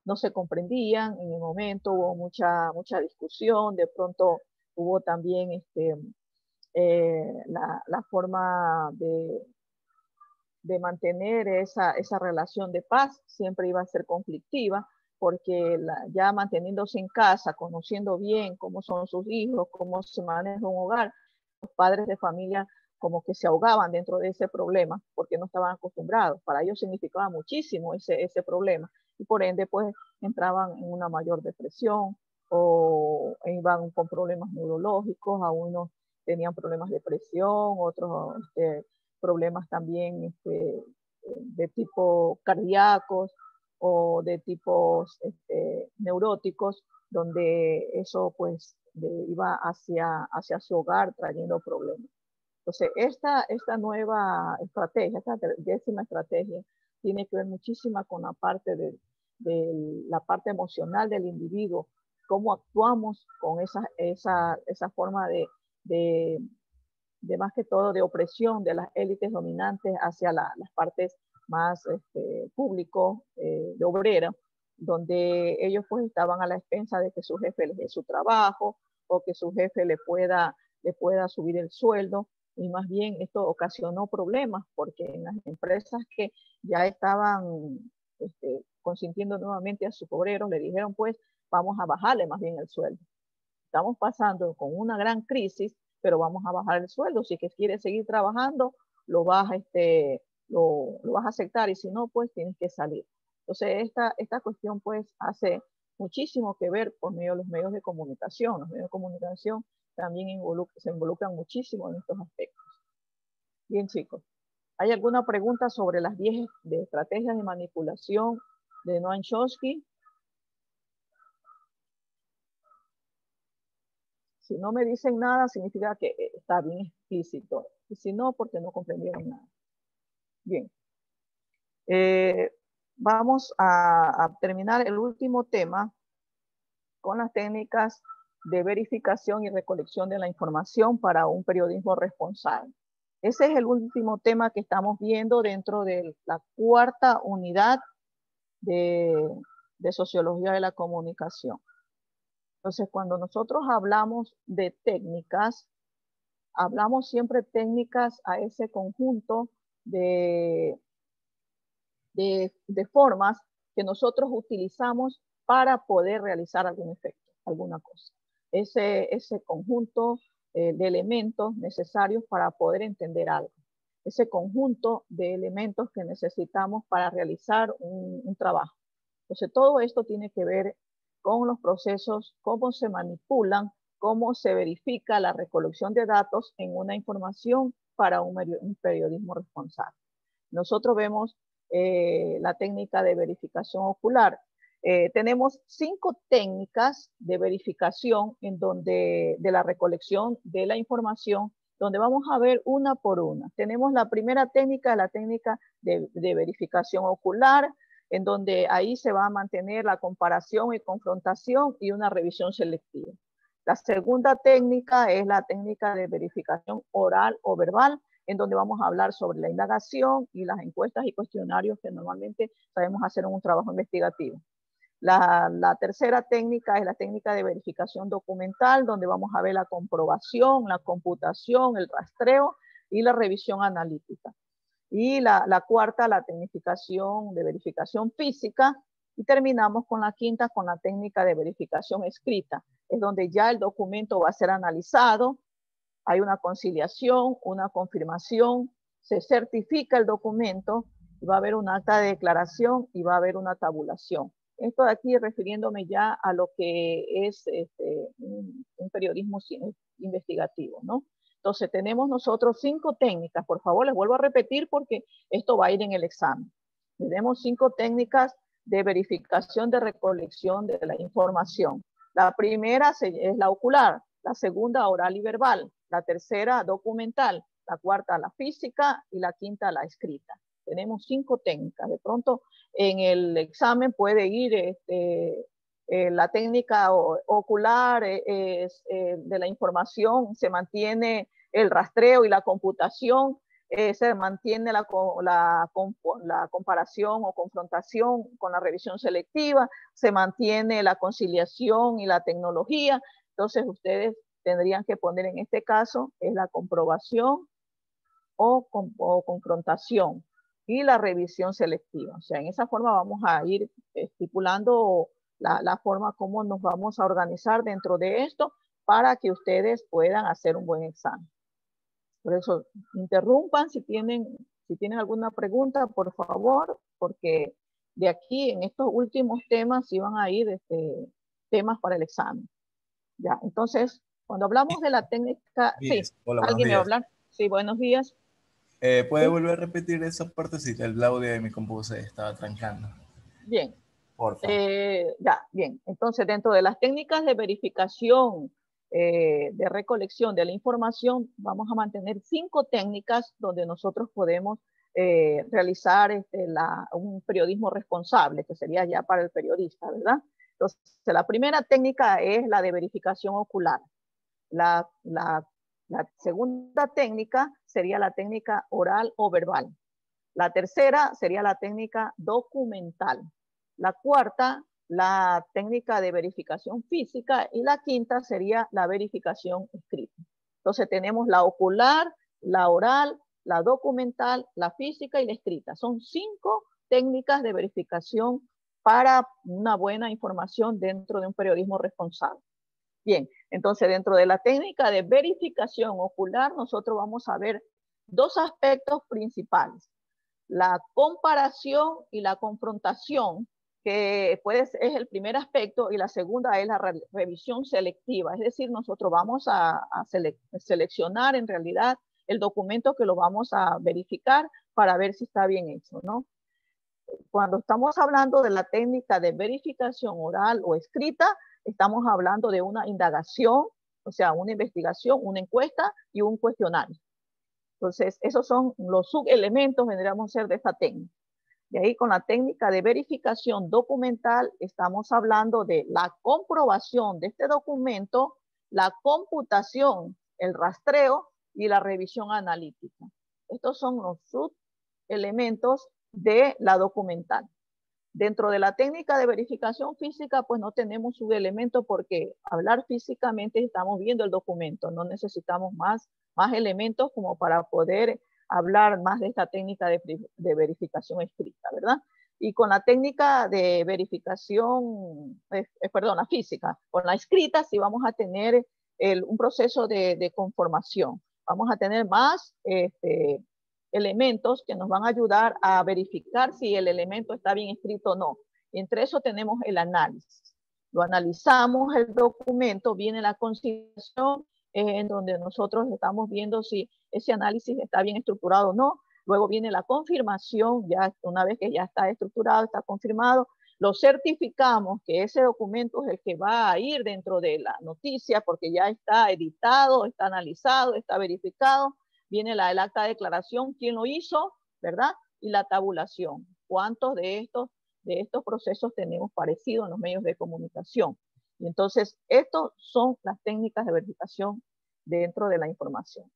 S1: no se comprendían en el momento, hubo mucha, mucha discusión, de pronto hubo también este, eh, la, la, forma de, de mantener esa, esa relación de paz, siempre iba a ser conflictiva, porque ya manteniéndose en casa, conociendo bien cómo son sus hijos, cómo se maneja un hogar, los padres de familia como que se ahogaban dentro de ese problema porque no estaban acostumbrados. Para ellos significaba muchísimo ese, ese problema y por ende pues entraban en una mayor depresión o iban con problemas neurológicos, a tenían problemas de presión, otros este, problemas también este, de tipo cardíacos o de tipos este, neuróticos, donde eso pues iba hacia, hacia su hogar trayendo problemas. Entonces, esta, esta nueva estrategia, esta décima estrategia, tiene que ver muchísima con la parte de, la parte emocional del individuo, cómo actuamos con esa, esa, esa forma de, de, más que todo de opresión de las élites dominantes hacia las partes más este, públicos eh, de obrera, donde ellos pues estaban a la expensa de que su jefe les dé su trabajo o que su jefe le pueda, le pueda subir el sueldo. Y más bien esto ocasionó problemas porque en las empresas que ya estaban este, consintiendo nuevamente a sus obreros, le dijeron pues vamos a bajarle más bien el sueldo. Estamos pasando con una gran crisis, pero vamos a bajar el sueldo. Si quieres seguir trabajando, lo vas, este, lo, vas a aceptar y si no, pues tienes que salir. Entonces, esta, esta cuestión pues hace muchísimo que ver por medio de los medios de comunicación. Los medios de comunicación también se involucran muchísimo en estos aspectos. Bien, chicos. ¿Hay alguna pregunta sobre las 10 de estrategias de manipulación de Noam Chomsky? Si no me dicen nada, significa que eh, está bien explícito. Y si no, porque no comprendieron nada. Bien. Eh, vamos a, terminar el último tema con las técnicas de verificación y recolección de la información para un periodismo responsable. Ese es el último tema que estamos viendo dentro de la cuarta unidad de sociología de la comunicación. Entonces, cuando nosotros hablamos de técnicas, hablamos siempre técnicas a ese conjunto de, de, formas que nosotros utilizamos para poder realizar algún efecto, alguna cosa. Ese, ese conjunto eh, de elementos necesarios para poder entender algo. Ese conjunto de elementos que necesitamos para realizar un, un trabajo. Entonces, todo esto tiene que ver con los procesos, cómo se manipulan, cómo se verifica la recolección de datos en una información para un, periodismo responsable. Nosotros vemos eh, la técnica de verificación ocular. Eh, tenemos cinco técnicas de verificación en donde, de la recolección de la información, donde vamos a ver una por una. Tenemos la primera técnica, la técnica de, de verificación ocular, en donde ahí se va a mantener la comparación y confrontación y una revisión selectiva. La segunda técnica es la técnica de verificación oral o verbal, en donde vamos a hablar sobre la indagación y las encuestas y cuestionarios que normalmente sabemos hacer en un trabajo investigativo. La, tercera técnica es la técnica de verificación documental, donde vamos a ver la comprobación, la computación, el rastreo y la revisión analítica. Y la, cuarta, la tecnificación de verificación física. Y terminamos con la quinta, con la técnica de verificación escrita. Es donde ya el documento va a ser analizado, hay una conciliación, una confirmación, se certifica el documento, va a haber un acta de declaración y va a haber una tabulación. Esto de aquí refiriéndome ya a lo que es este, un, periodismo investigativo, ¿no? Entonces, tenemos nosotros cinco técnicas. Por favor, les vuelvo a repetir porque esto va a ir en el examen. Tenemos cinco técnicas de verificación de recolección de la información. La primera es la ocular, la segunda oral y verbal, la tercera documental, la cuarta la física y la quinta la escrita. Tenemos cinco técnicas. De pronto en el examen puede ir este, eh, la técnica ocular eh, eh, de la información se mantiene el rastreo y la computación, se mantiene la, comparación o confrontación con la revisión selectiva, se mantiene la conciliación y la tecnología. Entonces ustedes tendrían que poner en este caso es la comprobación o, o confrontación. Y la revisión selectiva. O sea, en esa forma vamos a ir estipulando la, la forma como nos vamos a organizar dentro de esto para que ustedes puedan hacer un buen examen. Por eso, interrumpan si tienen, si tienen alguna pregunta, por favor, porque de aquí en estos últimos temas iban a ir este, temas para el examen. Ya, entonces, cuando hablamos de la técnica, sí, ¿alguien me va a hablar? Sí, buenos días.
S3: Eh, ¿Puede volver a repetir esa partecita? El audio de mi compu se estaba trancando.
S1: Bien. Por favor. Eh, ya, bien. Entonces, dentro de las técnicas de verificación, eh, de recolección de la información, vamos a mantener cinco técnicas donde nosotros podemos realizar este, la, un periodismo responsable, que sería ya para el periodista, ¿verdad? Entonces, la primera técnica es la de verificación ocular. La, la, la segunda técnica sería la técnica oral o verbal. La tercera sería la técnica documental. La cuarta, la técnica de verificación física. Y la quinta sería la verificación escrita. Entonces tenemos la ocular, la oral, la documental, la física y la escrita. Son cinco técnicas de verificación para una buena información dentro de un periodismo responsable. Bien, entonces dentro de la técnica de verificación ocular, nosotros vamos a ver dos aspectos principales. La comparación y la confrontación, que pues, es el primer aspecto, y la segunda es la revisión selectiva. Es decir, nosotros vamos a, seleccionar en realidad el documento que lo vamos a verificar para ver si está bien hecho, ¿no? Cuando estamos hablando de la técnica de verificación oral o escrita, estamos hablando de una indagación, o sea, una investigación, una encuesta y un cuestionario. Entonces, esos son los subelementos, vendríamos a ser de esta técnica. Y ahí con la técnica de verificación documental estamos hablando de la comprobación de este documento, la computación, el rastreo y la revisión analítica. Estos son los subelementos de la documental. Dentro de la técnica de verificación física, pues no tenemos elemento porque hablar físicamente estamos viendo el documento, no necesitamos más, más elementos como para poder hablar más de esta técnica de, verificación escrita, ¿verdad? Y con la técnica de verificación, eh, eh, perdón, la física, con la escrita sí vamos a tener un proceso de, conformación. Vamos a tener más este, elementos que nos van a ayudar a verificar si el elemento está bien escrito o no. entre eso tenemos el análisis. Lo analizamos el documento, viene la conciliación, en donde nosotros estamos viendo si ese análisis está bien estructurado o no. Luego viene la confirmación, ya una vez que ya está estructurado, está confirmado, lo certificamos que ese documento es el que va a ir dentro de la noticia porque ya está editado, está analizado, está verificado viene la, el acta de declaración, quién lo hizo, ¿verdad? Y la tabulación. ¿Cuántos de estos, de estos procesos tenemos parecidos en los medios de comunicación? Y entonces, estas son las técnicas de verificación dentro de la información.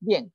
S1: Bien,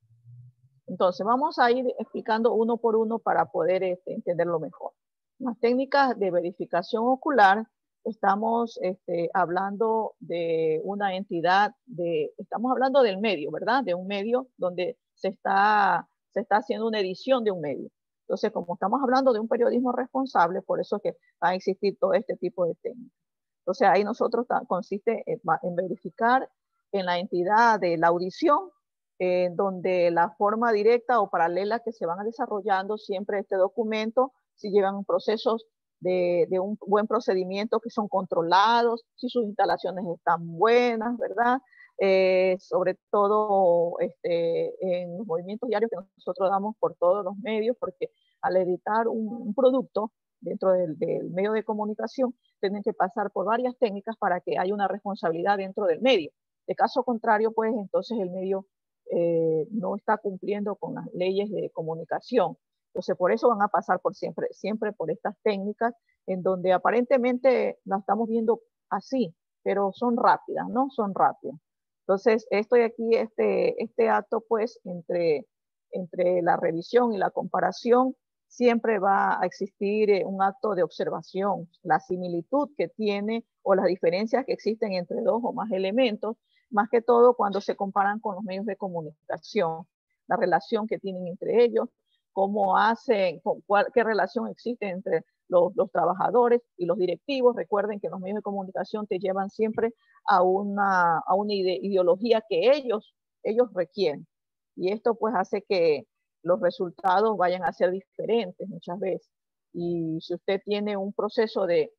S1: entonces vamos a ir explicando uno por uno para poder este, entenderlo mejor. Las técnicas de verificación ocular estamos este, hablando de una entidad, de, estamos hablando del medio, ¿verdad? De un medio donde se está, se está haciendo una edición de un medio. Entonces, como estamos hablando de un periodismo responsable, por eso es que va a existir todo este tipo de técnicas. Entonces, ahí nosotros consiste en, verificar en la entidad de la audición, en donde la forma directa o paralela que se van desarrollando siempre este documento, si llevan procesos de, un buen procedimiento, que son controlados, si sus instalaciones están buenas, ¿verdad? Eh, sobre todo este, en los movimientos diarios que nosotros damos por todos los medios, porque al editar un, producto dentro del, medio de comunicación, tienen que pasar por varias técnicas para que haya una responsabilidad dentro del medio. De caso contrario, pues entonces el medio eh, no está cumpliendo con las leyes de comunicación. Entonces, por eso van a pasar por siempre, siempre por estas técnicas en donde aparentemente las estamos viendo así, pero son rápidas, ¿no? Son rápidas. Entonces, estoy aquí, este, este acto, pues, entre, entre la revisión y la comparación, siempre va a existir eh, un acto de observación, la similitud que tiene o las diferencias que existen entre dos o más elementos, más que todo cuando se comparan con los medios de comunicación, la relación que tienen entre ellos, cómo hacen, cuál, qué relación existe entre los, trabajadores y los directivos. Recuerden que los medios de comunicación te llevan siempre a una, a una ideología que ellos, ellos requieren. Y esto pues hace que los resultados vayan a ser diferentes muchas veces. Y si usted tiene un proceso de,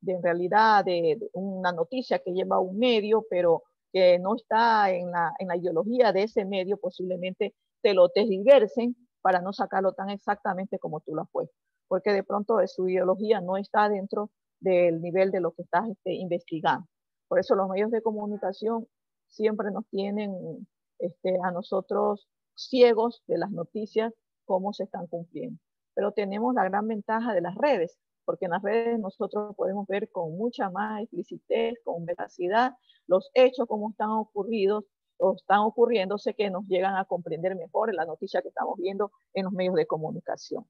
S1: de en realidad de, una noticia que lleva un medio, pero que no está en la, en la ideología de ese medio, posiblemente te lo tergiversen para no sacarlo tan exactamente como tú lo has puesto, porque de pronto su ideología no está dentro del nivel de lo que estás este, investigando. Por eso los medios de comunicación siempre nos tienen este, a nosotros ciegos de las noticias, cómo se están cumpliendo. Pero tenemos la gran ventaja de las redes, porque en las redes nosotros podemos ver con mucha más explicitez, con veracidad, los hechos como están ocurridos o están ocurriéndose que nos llegan a comprender mejor en la noticia que estamos viendo en los medios de comunicación.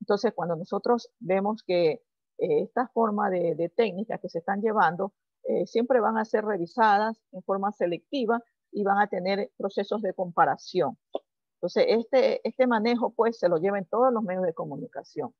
S1: Entonces, cuando nosotros vemos que eh, esta forma de, técnicas que se están llevando eh, siempre van a ser revisadas en forma selectiva y van a tener procesos de comparación. Entonces, este, este manejo pues se lo lleva en todos los medios de comunicación.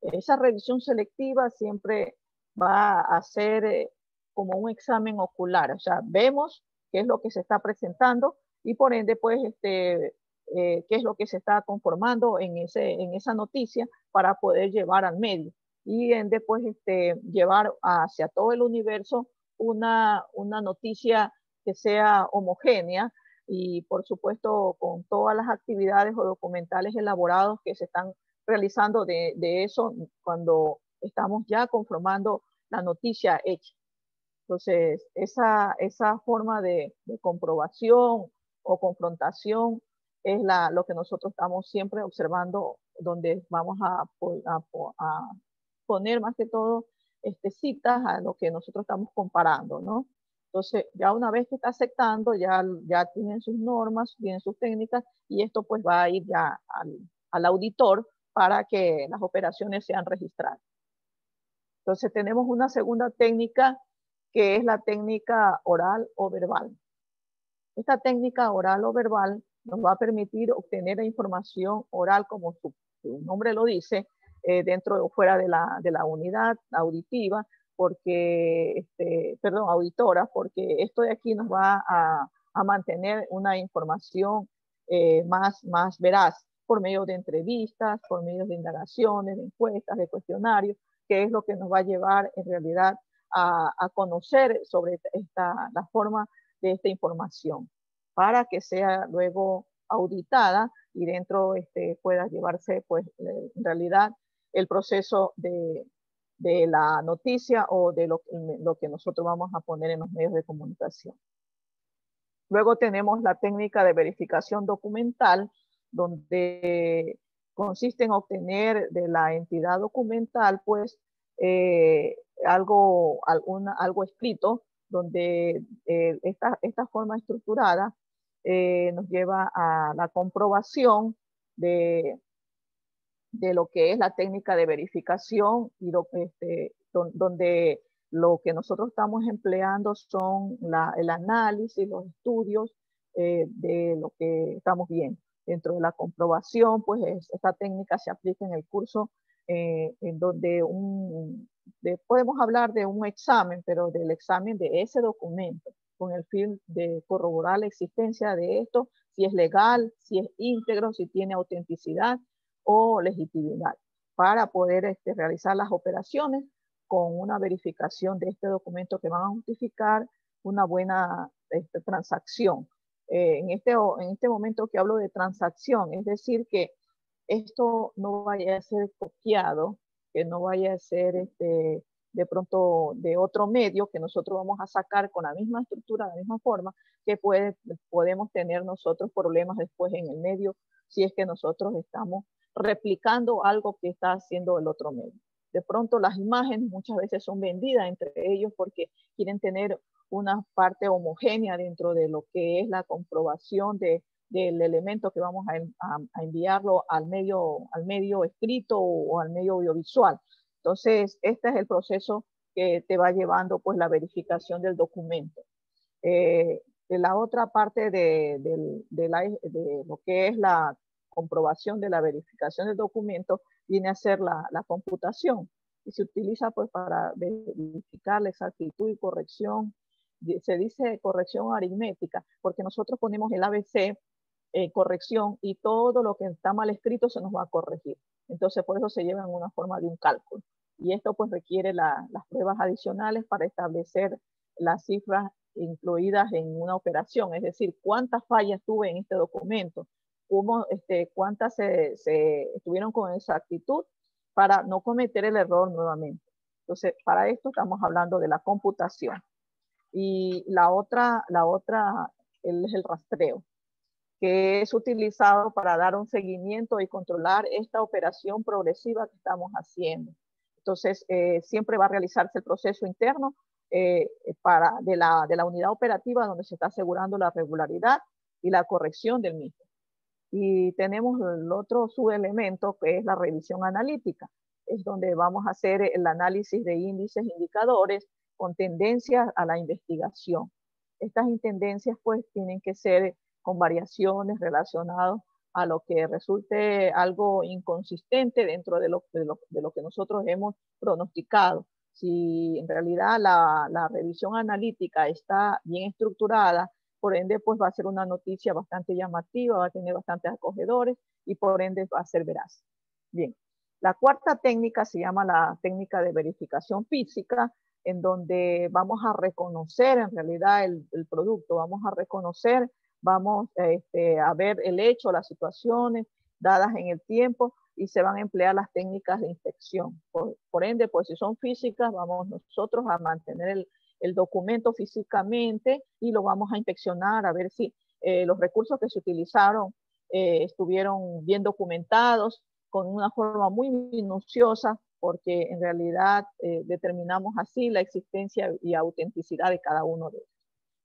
S1: Esa revisión selectiva siempre va a ser eh, como un examen ocular, o sea, vemos qué es lo que se está presentando y por ende, pues, este, eh, qué es lo que se está conformando en, ese, en esa noticia para poder llevar al medio y ende, pues, este, llevar hacia todo el universo una, una noticia que sea homogénea y, por supuesto, con todas las actividades o documentales elaborados que se están realizando de, de eso cuando estamos ya conformando la noticia hecha. Entonces, esa, esa forma de, comprobación o confrontación es la, lo que nosotros estamos siempre observando, donde vamos a, a, poner más que todo este, citas a lo que nosotros estamos comparando, ¿no? Entonces, ya una vez que está aceptando, ya, ya tienen sus normas, tienen sus técnicas, y esto pues va a ir ya al, al auditor para que las operaciones sean registradas. Entonces, tenemos una segunda técnica que es la técnica oral o verbal. Esta técnica oral o verbal nos va a permitir obtener información oral, como su, nombre lo dice, eh, dentro o fuera de la, de la unidad auditiva, porque, este, perdón, auditora, porque esto de aquí nos va a, a mantener una información eh, más, más veraz por medio de entrevistas, por medio de indagaciones, de encuestas, de cuestionarios, que es lo que nos va a llevar en realidad a, conocer sobre esta, la forma de esta información para que sea luego auditada y dentro este, pueda llevarse pues en realidad el proceso de, de la noticia o de lo, lo, que nosotros vamos a poner en los medios de comunicación. Luego tenemos la técnica de verificación documental, donde consiste en obtener de la entidad documental pues eh, algo, alguna, algo escrito donde eh, esta, esta, forma estructurada eh, nos lleva a la comprobación de, de lo que es la técnica de verificación y lo, este, donde lo que nosotros estamos empleando son la, el análisis, los estudios eh, de lo que estamos viendo. Dentro de la comprobación, pues esta técnica se aplica en el curso en donde un, podemos hablar de un examen, pero del examen de ese documento, con el fin de corroborar la existencia de esto, si es legal, si es íntegro, si tiene autenticidad o legitimidad, para poder este, realizar las operaciones con una verificación de este documento que van a justificar una buena este, transacción. Eh, en, este, en este momento que hablo de transacción, es decir, que esto no vaya a ser copiado que no vaya a ser este, de pronto de otro medio que nosotros vamos a sacar con la misma estructura, de la misma forma, que puede, podemos tener nosotros problemas después en el medio si es que nosotros estamos replicando algo que está haciendo el otro medio. De pronto las imágenes muchas veces son vendidas entre ellos porque quieren tener una parte homogénea dentro de lo que es la comprobación de del elemento que vamos a, enviarlo al medio, al medio escrito o, al medio audiovisual. Entonces, este es el proceso que te va llevando pues la verificación del documento. Eh, de la otra parte de, de, lo que es la comprobación de la verificación del documento viene a ser la, la computación y se utiliza pues para verificar la exactitud y corrección. Se dice corrección aritmética porque nosotros ponemos el ABC eh, corrección y todo lo que está mal escrito se nos va a corregir. Entonces por eso se lleva en una forma de un cálculo. Y esto pues requiere las pruebas adicionales para establecer las cifras incluidas en una operación, es decir, cuántas fallas tuve en este documento, cómo, este, cuántas se, se estuvieron con exactitud para no cometer el error nuevamente. Entonces, para esto estamos hablando de la computación. Y la otra, la otra es el rastreo, que es utilizado para dar un seguimiento y controlar esta operación progresiva que estamos haciendo. Entonces, eh, siempre va a realizarse el proceso interno eh, para, de, la, de la unidad operativa donde se está asegurando la regularidad y la corrección del mismo. Y tenemos el otro subelemento que es la revisión analítica, es donde vamos a hacer el análisis de índices, indicadores con tendencias a la investigación. Estas tendencias pues tienen que ser con variaciones relacionadas a lo que resulte algo inconsistente dentro de lo, de lo, de lo que nosotros hemos pronosticado. Si en realidad la, la revisión analítica está bien estructurada, por ende, pues va a ser una noticia bastante llamativa, va a tener bastantes acogedores y por ende va a ser veraz. Bien, la cuarta técnica se llama la técnica de verificación física, en donde vamos a reconocer en realidad el, el producto, vamos a reconocer, vamos este, a ver el hecho, las situaciones dadas en el tiempo y se van a emplear las técnicas de inspección. Por, ende, pues si son físicas, vamos nosotros a mantener el, el documento físicamente y lo vamos a inspeccionar a ver si eh, los recursos que se utilizaron eh, estuvieron bien documentados con una forma muy minuciosa porque en realidad eh, determinamos así la existencia y autenticidad de cada uno de ellos.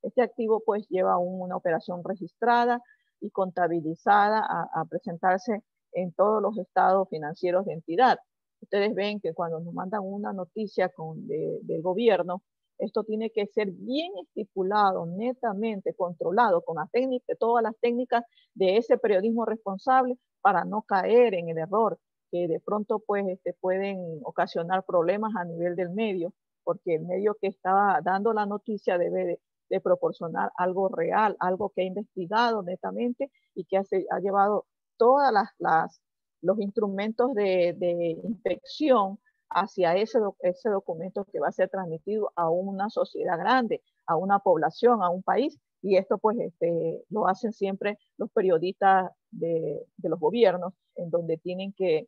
S1: Este activo pues lleva una operación registrada y contabilizada a, a, presentarse en todos los estados financieros de entidad. Ustedes ven que cuando nos mandan una noticia con, de, del gobierno, esto tiene que ser bien estipulado, netamente controlado con las técnicas, todas las técnicas de ese periodismo responsable para no caer en el error que de pronto pues este, pueden ocasionar problemas a nivel del medio, porque el medio que estaba dando la noticia debe de, proporcionar algo real, algo que ha investigado netamente y que hace, ha llevado todas las, las los instrumentos de, de inspección hacia ese, ese documento que va a ser transmitido a una sociedad grande, a una población, a un país. Y esto pues este, lo hacen siempre los periodistas de, los gobiernos, en donde tienen que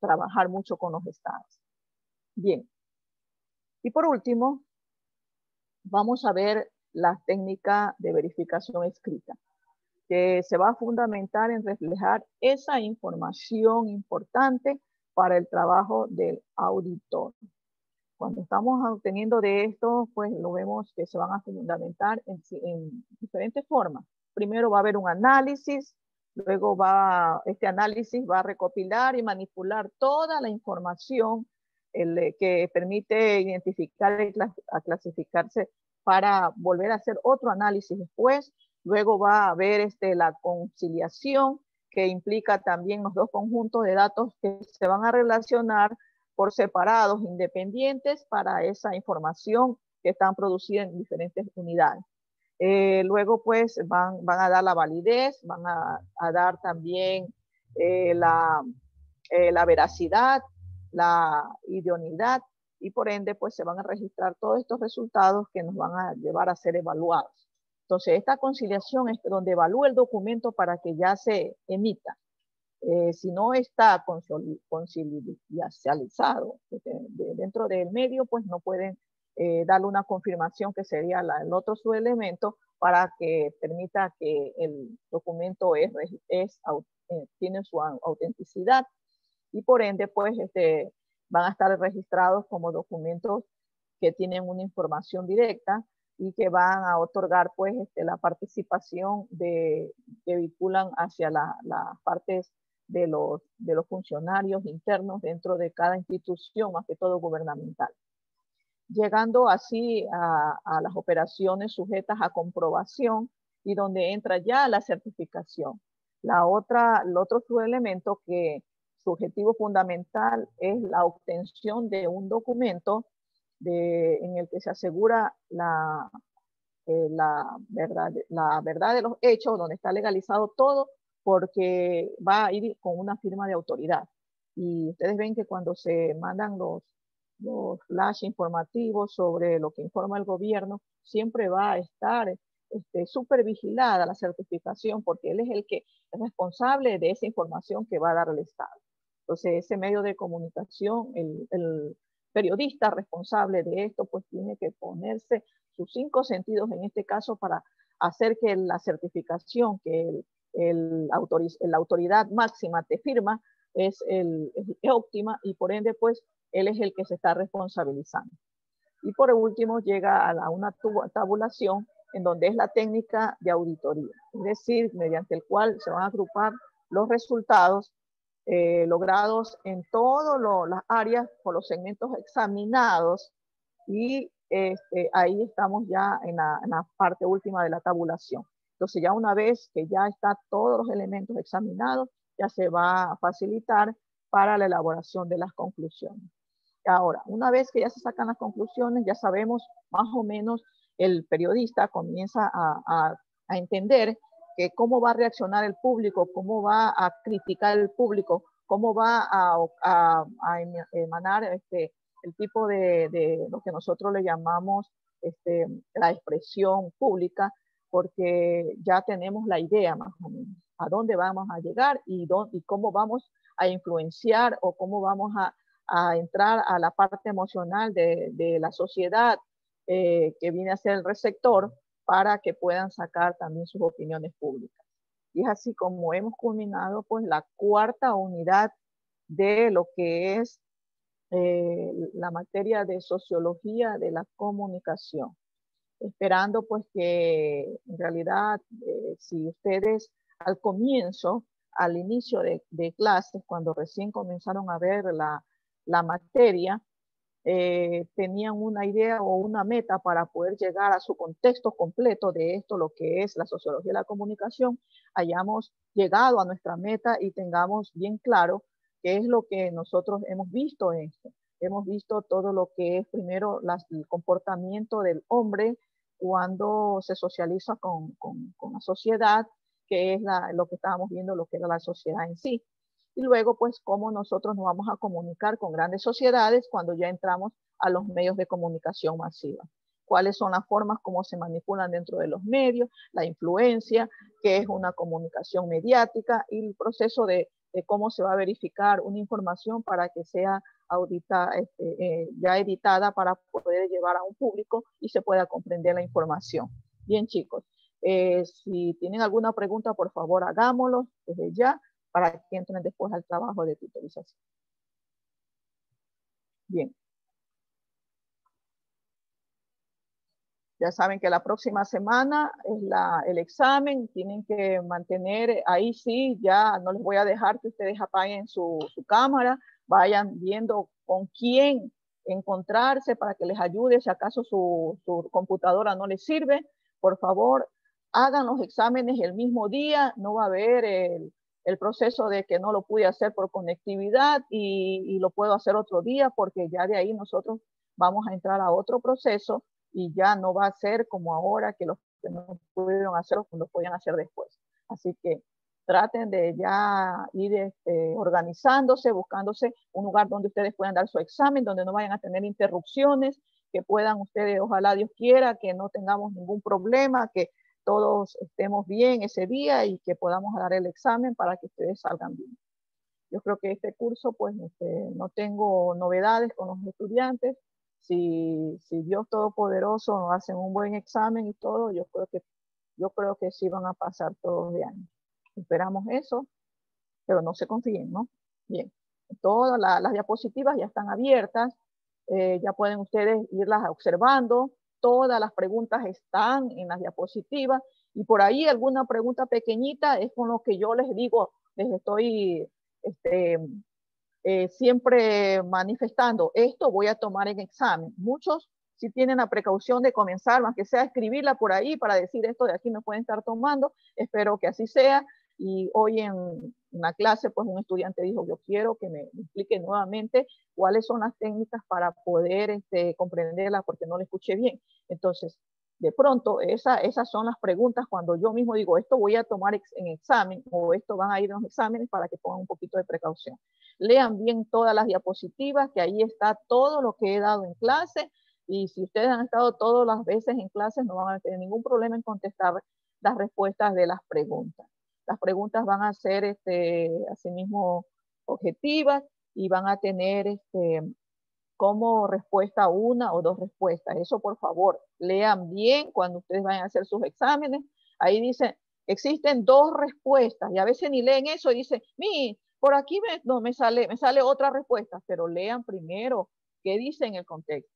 S1: trabajar mucho con los estados. Bien. Y por último, vamos a ver la técnica de verificación escrita, que se va a fundamentar en reflejar esa información importante para el trabajo del auditor. Cuando estamos obteniendo de esto, pues lo vemos que se van a fundamentar en, en diferentes formas. Primero va a haber un análisis, luego va, este análisis va a recopilar y manipular toda la información el, que permite identificar y clasificarse para volver a hacer otro análisis después. Luego va a haber este, la conciliación, que implica también los dos conjuntos de datos que se van a relacionar por separados, independientes, para esa información que están producidas en diferentes unidades. Eh, luego, pues, van, van a dar la validez, van a, a dar también eh, la, eh, la veracidad, la idoneidad, y por ende, pues, se van a registrar todos estos resultados que nos van a llevar a ser evaluados. Entonces, esta conciliación es donde evalúa el documento para que ya se emita. Eh, si no está conciliacionalizado dentro del medio, pues no pueden eh, darle una confirmación que sería el otro subelemento para que permita que el documento es, es, eh, tiene su autenticidad y por ende, pues este, van a estar registrados como documentos que tienen una información directa y que van a otorgar pues este, la participación de, que vinculan hacia las la partes de los, de los funcionarios internos dentro de cada institución, más que todo gubernamental. Llegando así a, las operaciones sujetas a comprobación y donde entra ya la certificación. La otra, el otro subelemento que su objetivo fundamental es la obtención de un documento de, en el que se asegura la, eh, verdad, la de los hechos, donde está legalizado todo, porque va a ir con una firma de autoridad. Y ustedes ven que cuando se mandan los, los flash informativos sobre lo que informa el gobierno, siempre va a estar este, vigilada la certificación porque él es el que es responsable de esa información que va a dar el Estado. Entonces, ese medio de comunicación, el, periodista responsable de esto, pues tiene que ponerse sus cinco sentidos en este caso para hacer que la certificación que el, el la autoridad máxima te firma es, el, es óptima y por ende, pues, él es el que se está responsabilizando. Y por último, llega a una tabulación en donde es la técnica de auditoría, es decir, mediante el cual se van a agrupar los resultados eh, logrados en todas las áreas por los segmentos examinados y este, ahí estamos ya en la, parte última de la tabulación. Entonces ya una vez que ya están todos los elementos examinados, ya se va a facilitar para la elaboración de las conclusiones. Ahora, una vez que ya se sacan las conclusiones, ya sabemos más o menos el periodista comienza a, entender que cómo va a reaccionar el público, cómo va a criticar el público, cómo va a, emanar este, el tipo de, lo que nosotros le llamamos este, la expresión pública, porque ya tenemos la idea más o menos a dónde vamos a llegar y, y cómo vamos a influenciar o cómo vamos a, entrar a la parte emocional de, de la sociedad eh, que viene a ser el receptor para que puedan sacar también sus opiniones públicas. Y es así como hemos culminado pues la cuarta unidad de lo que es eh, la materia de sociología de la comunicación. Esperando pues que en realidad eh, si ustedes al comienzo, al inicio de, de, clases, cuando recién comenzaron a ver la, la materia, eh, tenían una idea o una meta para poder llegar a su contexto completo de esto, lo que es la sociología de la comunicación, hayamos llegado a nuestra meta y tengamos bien claro qué es lo que nosotros hemos visto esto. Hemos visto todo lo que es primero el comportamiento del hombre cuando se socializa con, la sociedad, que es lo que estábamos viendo, lo que era la sociedad en sí y luego pues cómo nosotros nos vamos a comunicar con grandes sociedades cuando ya entramos a los medios de comunicación masiva. Cuáles son las formas como se manipulan dentro de los medios, la influencia, qué es una comunicación mediática y el proceso de, de cómo se va a verificar una información para que sea audita, este, eh, ya editada para poder llevar a un público y se pueda comprender la información. Bien chicos, eh, si tienen alguna pregunta, por favor hagámoslo desde ya para que entren después al trabajo de tutorización. Bien. Ya saben que la próxima semana es la, el examen, tienen que mantener, ahí sí, ya no les voy a dejar que ustedes apaguen su, su cámara, vayan viendo con quién encontrarse para que les ayude si acaso su, su computadora no les sirve. Por favor, hagan los exámenes el mismo día, no va a haber el, el proceso de que no lo pude hacer por conectividad y, lo puedo hacer otro día porque ya de ahí nosotros vamos a entrar a otro proceso y ya no va a ser como ahora que los que no pudieron hacer lo podían hacer después. Así que traten de ya ir este, organizándose, buscándose un lugar donde ustedes puedan dar su examen, donde no vayan a tener interrupciones, que puedan ustedes, ojalá Dios quiera, que no tengamos ningún problema, que todos estemos bien ese día y que podamos dar el examen para que ustedes salgan bien. Yo creo que este curso, pues, este, no tengo novedades con los estudiantes. Si, si Dios Todopoderoso nos hace un buen examen y todo, yo creo que, yo creo que sí van a pasar todos de año. Esperamos eso, pero no se confíen, ¿no? Bien, todas las diapositivas ya están abiertas, eh, ya pueden ustedes irlas observando, todas las preguntas están en las diapositivas y por ahí alguna pregunta pequeñita es con lo que yo les digo, les estoy este, eh, siempre manifestando, esto voy a tomar en examen. Muchos si tienen la precaución de comenzar, más que sea escribirla por ahí para decir esto de aquí no pueden estar tomando, espero que así sea. y hoy en una clase, pues un estudiante dijo, yo quiero que me explique nuevamente cuáles son las técnicas para poder este, comprenderla porque no la escuché bien. Entonces, de pronto, esa, esas son las preguntas cuando yo mismo digo, esto voy a tomar en examen o esto van a ir en los exámenes para que pongan un poquito de precaución. Lean bien todas las diapositivas, que ahí está todo lo que he dado en clase y si ustedes han estado todas las veces en clases no van a tener ningún problema en contestar las respuestas de las preguntas. Las preguntas van a ser este, asimismo objetivas y van a tener este, como respuesta una o dos respuestas. Eso por favor, lean bien cuando ustedes vayan a hacer sus exámenes. Ahí dice, existen dos respuestas y a veces ni leen eso y dicen, mi, por aquí me, no, me, sale, me sale otra respuesta, pero lean primero qué dice en el contexto.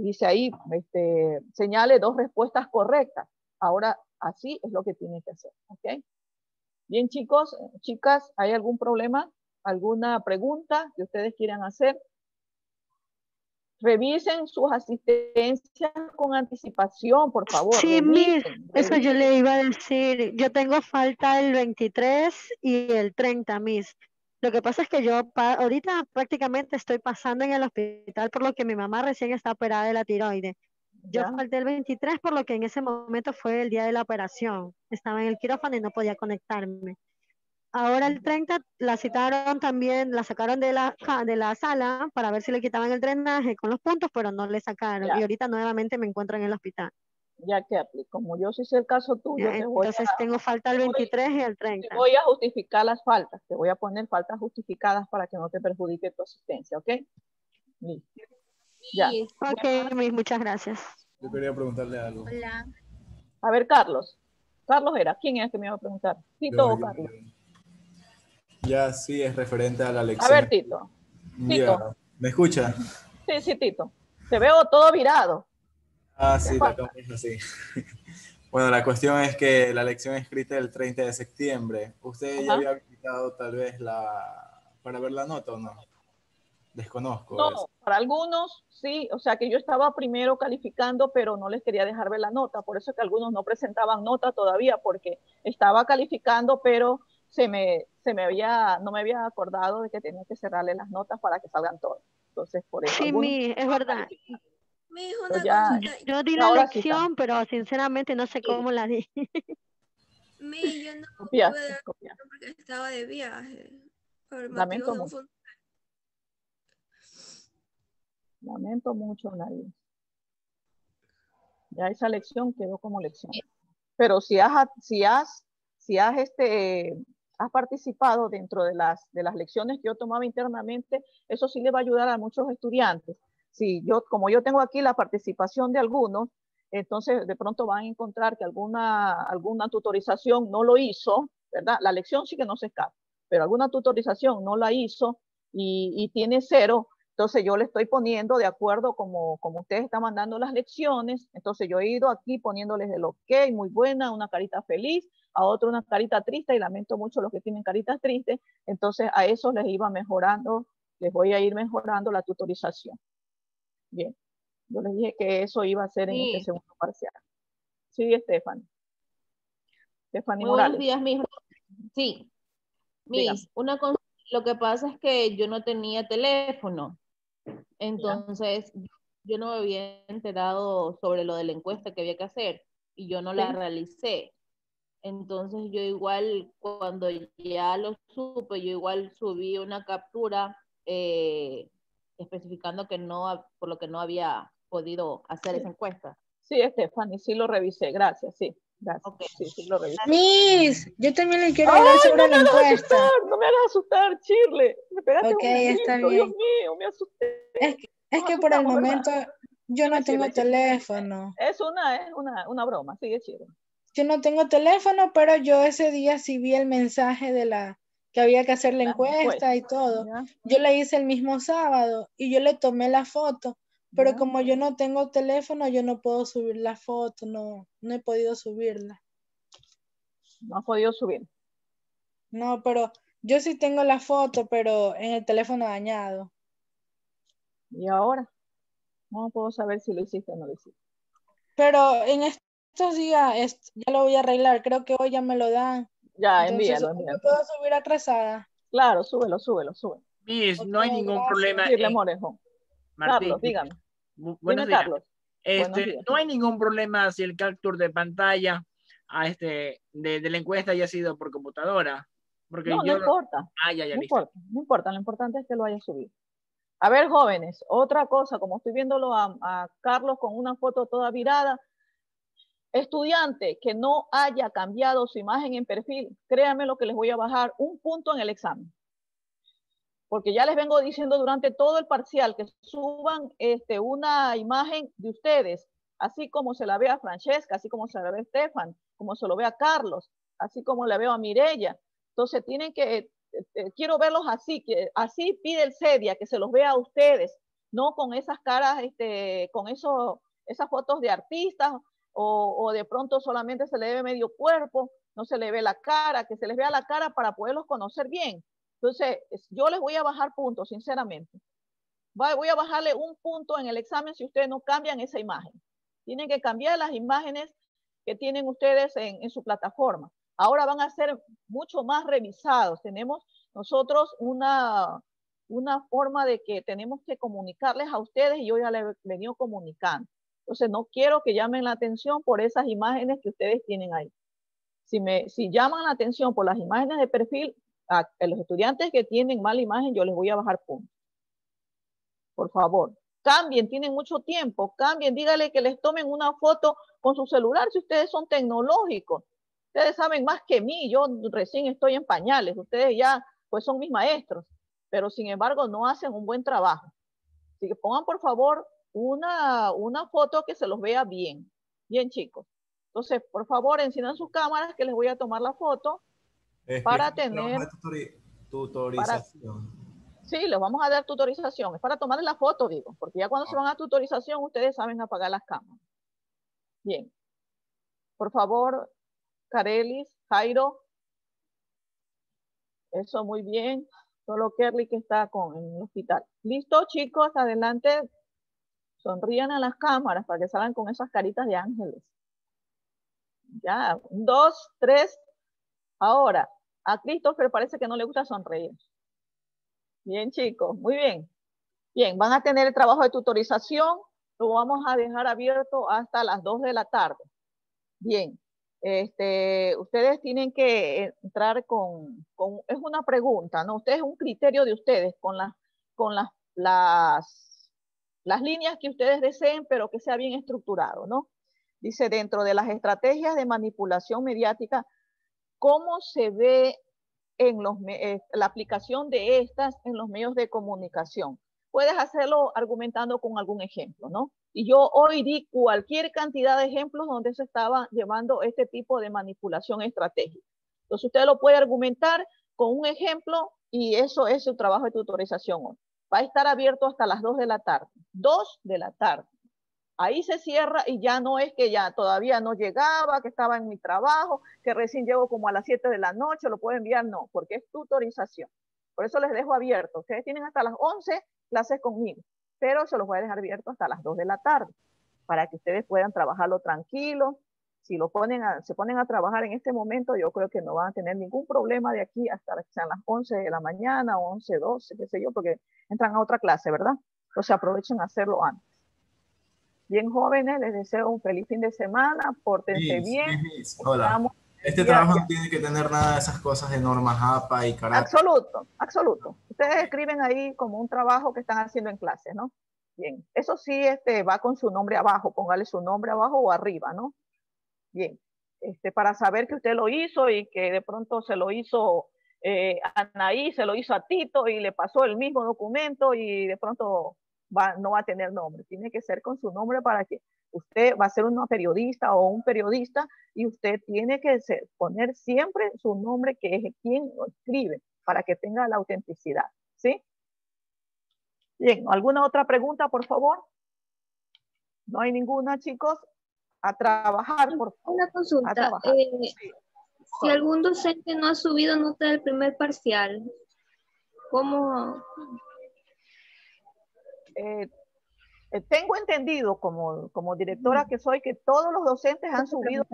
S1: Dice ahí, este, señale dos respuestas correctas. Ahora, así es lo que tienen que hacer. ¿ok? Bien, chicos, chicas, ¿hay algún problema? ¿Alguna pregunta que ustedes quieran hacer? Revisen sus asistencias con anticipación, por favor.
S2: Sí, Miss, eso yo le iba a decir. Yo tengo falta el 23 y el 30, Miss. Lo que pasa es que yo ahorita prácticamente estoy pasando en el hospital por lo que mi mamá recién está operada de la tiroides. Yo falté el 23 por lo que en ese momento fue el día de la operación. Estaba en el quirófano y no podía conectarme. Ahora el 30 la citaron también, la sacaron de la, de la sala para ver si le quitaban el drenaje con los puntos, pero no le sacaron. Y ahorita nuevamente me encuentro en el hospital.
S1: Ya que como yo sí sé el caso tuyo,
S2: entonces tengo falta el 23 y el 30.
S1: Te voy a justificar las faltas, te voy a poner faltas justificadas para que no te perjudique tu asistencia, ¿ok?
S2: Ya. Ok, muchas gracias.
S3: Yo quería preguntarle algo.
S4: Hola.
S1: A ver, Carlos. Carlos era. ¿Quién es que me iba a preguntar? Tito o Carlos.
S3: Ya, sí, es referente a la lección.
S1: A ver, Tito. Tito.
S3: ¿Me escucha?
S1: Sí, sí, Tito. Te veo todo virado.
S3: Ah, sí, la es así. Bueno, la cuestión es que la lección escrita el 30 de septiembre, ¿usted ya había habilitado tal vez la para ver la nota o no? Desconozco.
S1: No, para algunos sí, o sea que yo estaba primero calificando, pero no les quería dejar ver la nota, por eso es que algunos no presentaban nota todavía, porque estaba calificando, pero se me, se me había, no me había acordado de que tenía que cerrarle las notas para que salgan todas. Entonces, por eso.
S2: Sí, mi, es verdad.
S4: Mi hijo una
S2: yo di la lección, pero sinceramente no sé cómo la di.
S4: Mi, yo no pude porque estaba de viaje.
S1: Lamento mucho. Lamento mucho, Nadie. Ya esa lección quedó como lección. Pero si has, si has, si has, este, has participado dentro de las, de las lecciones que yo tomaba internamente, eso sí le va a ayudar a muchos estudiantes. Si yo, como yo tengo aquí la participación de algunos, entonces de pronto van a encontrar que alguna, alguna tutorización no lo hizo, ¿verdad? La lección sí que no se escapa, pero alguna tutorización no la hizo y, y tiene cero, entonces yo le estoy poniendo de acuerdo como, como ustedes están mandando las lecciones. Entonces yo he ido aquí poniéndoles el ok, muy buena, una carita feliz, a otro una carita triste y lamento mucho los que tienen caritas tristes. Entonces a eso les iba mejorando, les voy a ir mejorando la tutorización. Bien, yo les dije que eso iba a ser en este segundo parcial. Sí, Estefan.
S5: Estefany Buenos días, mi Sí. Miss, una lo que pasa es que yo no tenía teléfono. Entonces, yo no me había enterado sobre lo de la encuesta que había que hacer y yo no la realicé. Entonces, yo igual, cuando ya lo supe, yo igual subí una captura eh, especificando que no, por lo que no había podido hacer esa encuesta.
S1: Sí, Stephanie, sí lo revisé, gracias, sí. Gracias. Sí, sí, lo revisé.
S6: Miss, yo también le quiero hablar sobre no la encuesta.
S1: no me hagas asustar, Chirle. Me pegaste
S6: ok, está bien.
S1: Dios mío, me asusté.
S6: Es que, es que por el momento yo no tengo teléfono.
S1: Es una, es una, una broma, sigue Chirle.
S6: Yo no tengo teléfono, pero yo ese día sí vi el mensaje de la que había que hacer la, encuesta, y todo. Yo la hice el mismo sábado y yo le tomé la foto pero como yo no tengo teléfono, yo no puedo subir la foto, no, no he podido subirla.
S1: No has podido subir.
S6: No, pero yo sí tengo la foto, pero en el teléfono dañado.
S1: ¿Y ahora? No puedo saber si lo hiciste o no lo hiciste.
S6: Pero en estos días ya lo voy a arreglar. Creo que hoy ya me lo dan.
S1: Ya, envíalo, envíalo.
S6: puedo subir atrasada?
S1: Claro, súbelo, súbelo, súbelo.
S7: Miss, no hay ningún problema.
S1: Carlos, dígame.
S7: Buenos días. Carlos. Este, no hay ningún problema si el capture de pantalla a este, de, la encuesta haya sido por computadora. Porque
S1: no, no importa. Ah, ya, ya, no importa, no importa, lo importante es que lo haya subido. A ver, jóvenes, otra cosa, como estoy viéndolo a, a Carlos con una foto toda virada, estudiante que no haya cambiado su imagen en perfil, créanme lo que les voy a bajar un punto en el examen. Porque ya les vengo diciendo durante todo el parcial que suban este, una imagen de ustedes, así como se la ve a Francesca, así como se la ve a Estefan, como se lo ve a Carlos, así como la veo a Mirella. Entonces tienen que este, quiero verlos así, que así pide el CEDIA, que se los vea a ustedes, no con esas caras, este, con eso, esas fotos de artistas o, o, de pronto solamente se le ve medio cuerpo, no se le ve la cara, que se les vea la cara para poderlos conocer bien. Entonces, yo les voy a bajar puntos, sinceramente. Voy a bajarle un punto en el examen si ustedes no cambian esa imagen. Tienen que cambiar las imágenes que tienen ustedes en, en su plataforma ahora van a ser mucho más revisados. Tenemos nosotros una, una forma de que tenemos que comunicarles a ustedes y yo ya les he venido comunicando. Entonces, no quiero que llamen la atención por esas imágenes que ustedes tienen ahí. Si, me, si llaman la atención por las imágenes de perfil, a, los estudiantes que tienen mala imagen, yo les voy a bajar puntos. Por favor, cambien, tienen mucho tiempo, cambien, díganle que les tomen una foto con su celular si ustedes son tecnológicos. Ustedes saben más que mí, yo recién estoy en pañales, ustedes ya pues son mis maestros, pero sin embargo no hacen un buen trabajo. Así que pongan por favor una, una foto que se los vea bien, bien chicos. Entonces, por favor, enciendan sus cámaras que les voy a tomar la foto para tener...
S3: Tutorización.
S1: sí, les vamos a dar tutorización. Es para tomarle la foto, digo, porque ya cuando se van a tutorización ustedes saben apagar las cámaras. Bien. Por favor, Carelis, Jairo. Eso muy bien. Solo Kerly que está con, en el hospital. Listo, chicos, adelante. Sonrían a las cámaras para que salgan con esas caritas de ángeles. Ya, dos, tres. Ahora, a Christopher parece que no le gusta sonreír. Bien, chicos, muy bien. Bien, van a tener el trabajo de tutorización. Lo vamos a dejar abierto hasta las 2 de la tarde. Bien, este, ustedes tienen que entrar con, con, es una pregunta, ¿no? Ustedes, un criterio de ustedes con, las con las, las, las líneas que ustedes deseen, pero que sea bien estructurado, ¿no? Dice, dentro de las estrategias de manipulación mediática, ¿cómo se ve en los, eh, la aplicación de estas en los medios de comunicación? Puedes hacerlo argumentando con algún ejemplo, ¿no? Y yo hoy di cualquier cantidad de ejemplos donde se estaba llevando este tipo de manipulación estratégica. Entonces usted lo puede argumentar con un ejemplo y eso es su trabajo de tutorización hoy. Va a estar abierto hasta las 2 de la tarde. 2 de la tarde. Ahí se cierra y ya no es que ya todavía no llegaba, que estaba en mi trabajo, que recién llego como a las 7 de la noche, lo puedo enviar, no, porque es tutorización. Por eso les dejo abierto. Ustedes tienen hasta las 11 clases conmigo pero se los voy a dejar abierto hasta las 2 de la tarde para que ustedes puedan trabajarlo tranquilo. Si lo ponen se ponen a trabajar en este momento, yo creo que no van a tener ningún problema de aquí hasta que sean las 11 de la mañana, 11, 12, qué sé yo, porque entran a otra clase, ¿verdad? Entonces aprovechen a hacerlo antes. Bien jóvenes, les deseo un feliz fin de semana, pórtense bien.
S3: Hola. Este trabajo no tiene que tener nada de esas cosas de normas APA y carácter.
S1: Absoluto, absoluto. Ustedes escriben ahí como un trabajo que están haciendo en clase, ¿no? Bien, eso sí este, va con su nombre abajo, póngale su nombre abajo o arriba, ¿no? Bien, este, para saber que usted lo hizo y que de pronto se lo hizo eh, Anaí, se lo hizo a Tito y le pasó el mismo documento y de pronto va, no va a tener nombre. Tiene que ser con su nombre para que usted va a ser una periodista o un periodista y usted tiene que poner siempre su nombre, que es quien lo escribe, para que tenga la autenticidad. ¿Sí? Bien, ¿alguna otra pregunta, por favor? No hay ninguna, chicos. A trabajar, por
S4: favor. Una consulta. Eh, si algún docente no ha subido nota del primer parcial, ¿cómo?
S1: Eh, eh, tengo entendido como, como directora que soy que todos los docentes han subido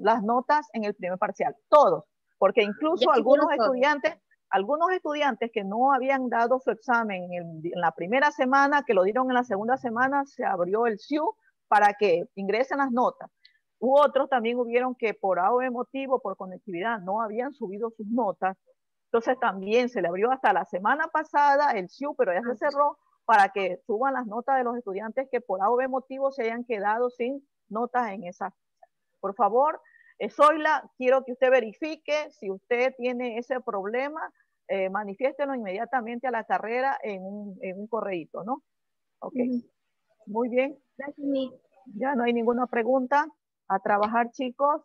S1: las notas en el primer parcial, todos, porque incluso algunos estudiantes, algunos estudiantes que no habían dado su examen en, la primera semana, que lo dieron en la segunda semana, se abrió el SIU para que ingresen las notas. U otros también hubieron que por algún motivo, por conectividad, no habían subido sus notas. Entonces también se le abrió hasta la semana pasada el SIU, pero ya se cerró para que suban las notas de los estudiantes que por algún motivo se hayan quedado sin notas en esa. Por favor, eh, Zoila, quiero que usted verifique si usted tiene ese problema, eh, manifiéstelo inmediatamente a la carrera en un, en un correíto, ¿no? Ok. Muy bien. Ya no hay ninguna pregunta. A trabajar, chicos.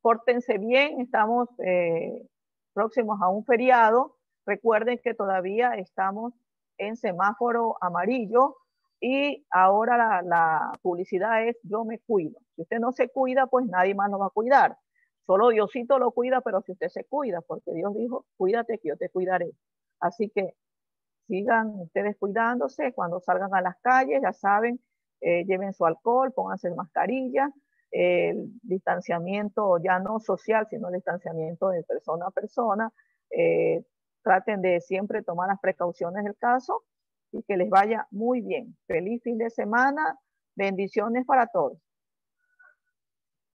S1: Pórtense bien. Estamos eh, próximos a un feriado. Recuerden que todavía estamos en semáforo amarillo y ahora la, publicidad es yo me cuido. Si usted no se cuida, pues nadie más lo va a cuidar. Solo Diosito lo cuida, pero si usted se cuida, porque Dios dijo, cuídate que yo te cuidaré. Así que sigan ustedes cuidándose cuando salgan a las calles, ya saben, eh, lleven su alcohol, pónganse mascarilla, el distanciamiento ya no social, sino el distanciamiento de persona a persona. Eh, traten de siempre tomar las precauciones del caso y que les vaya muy bien. Feliz fin de semana. Bendiciones para todos.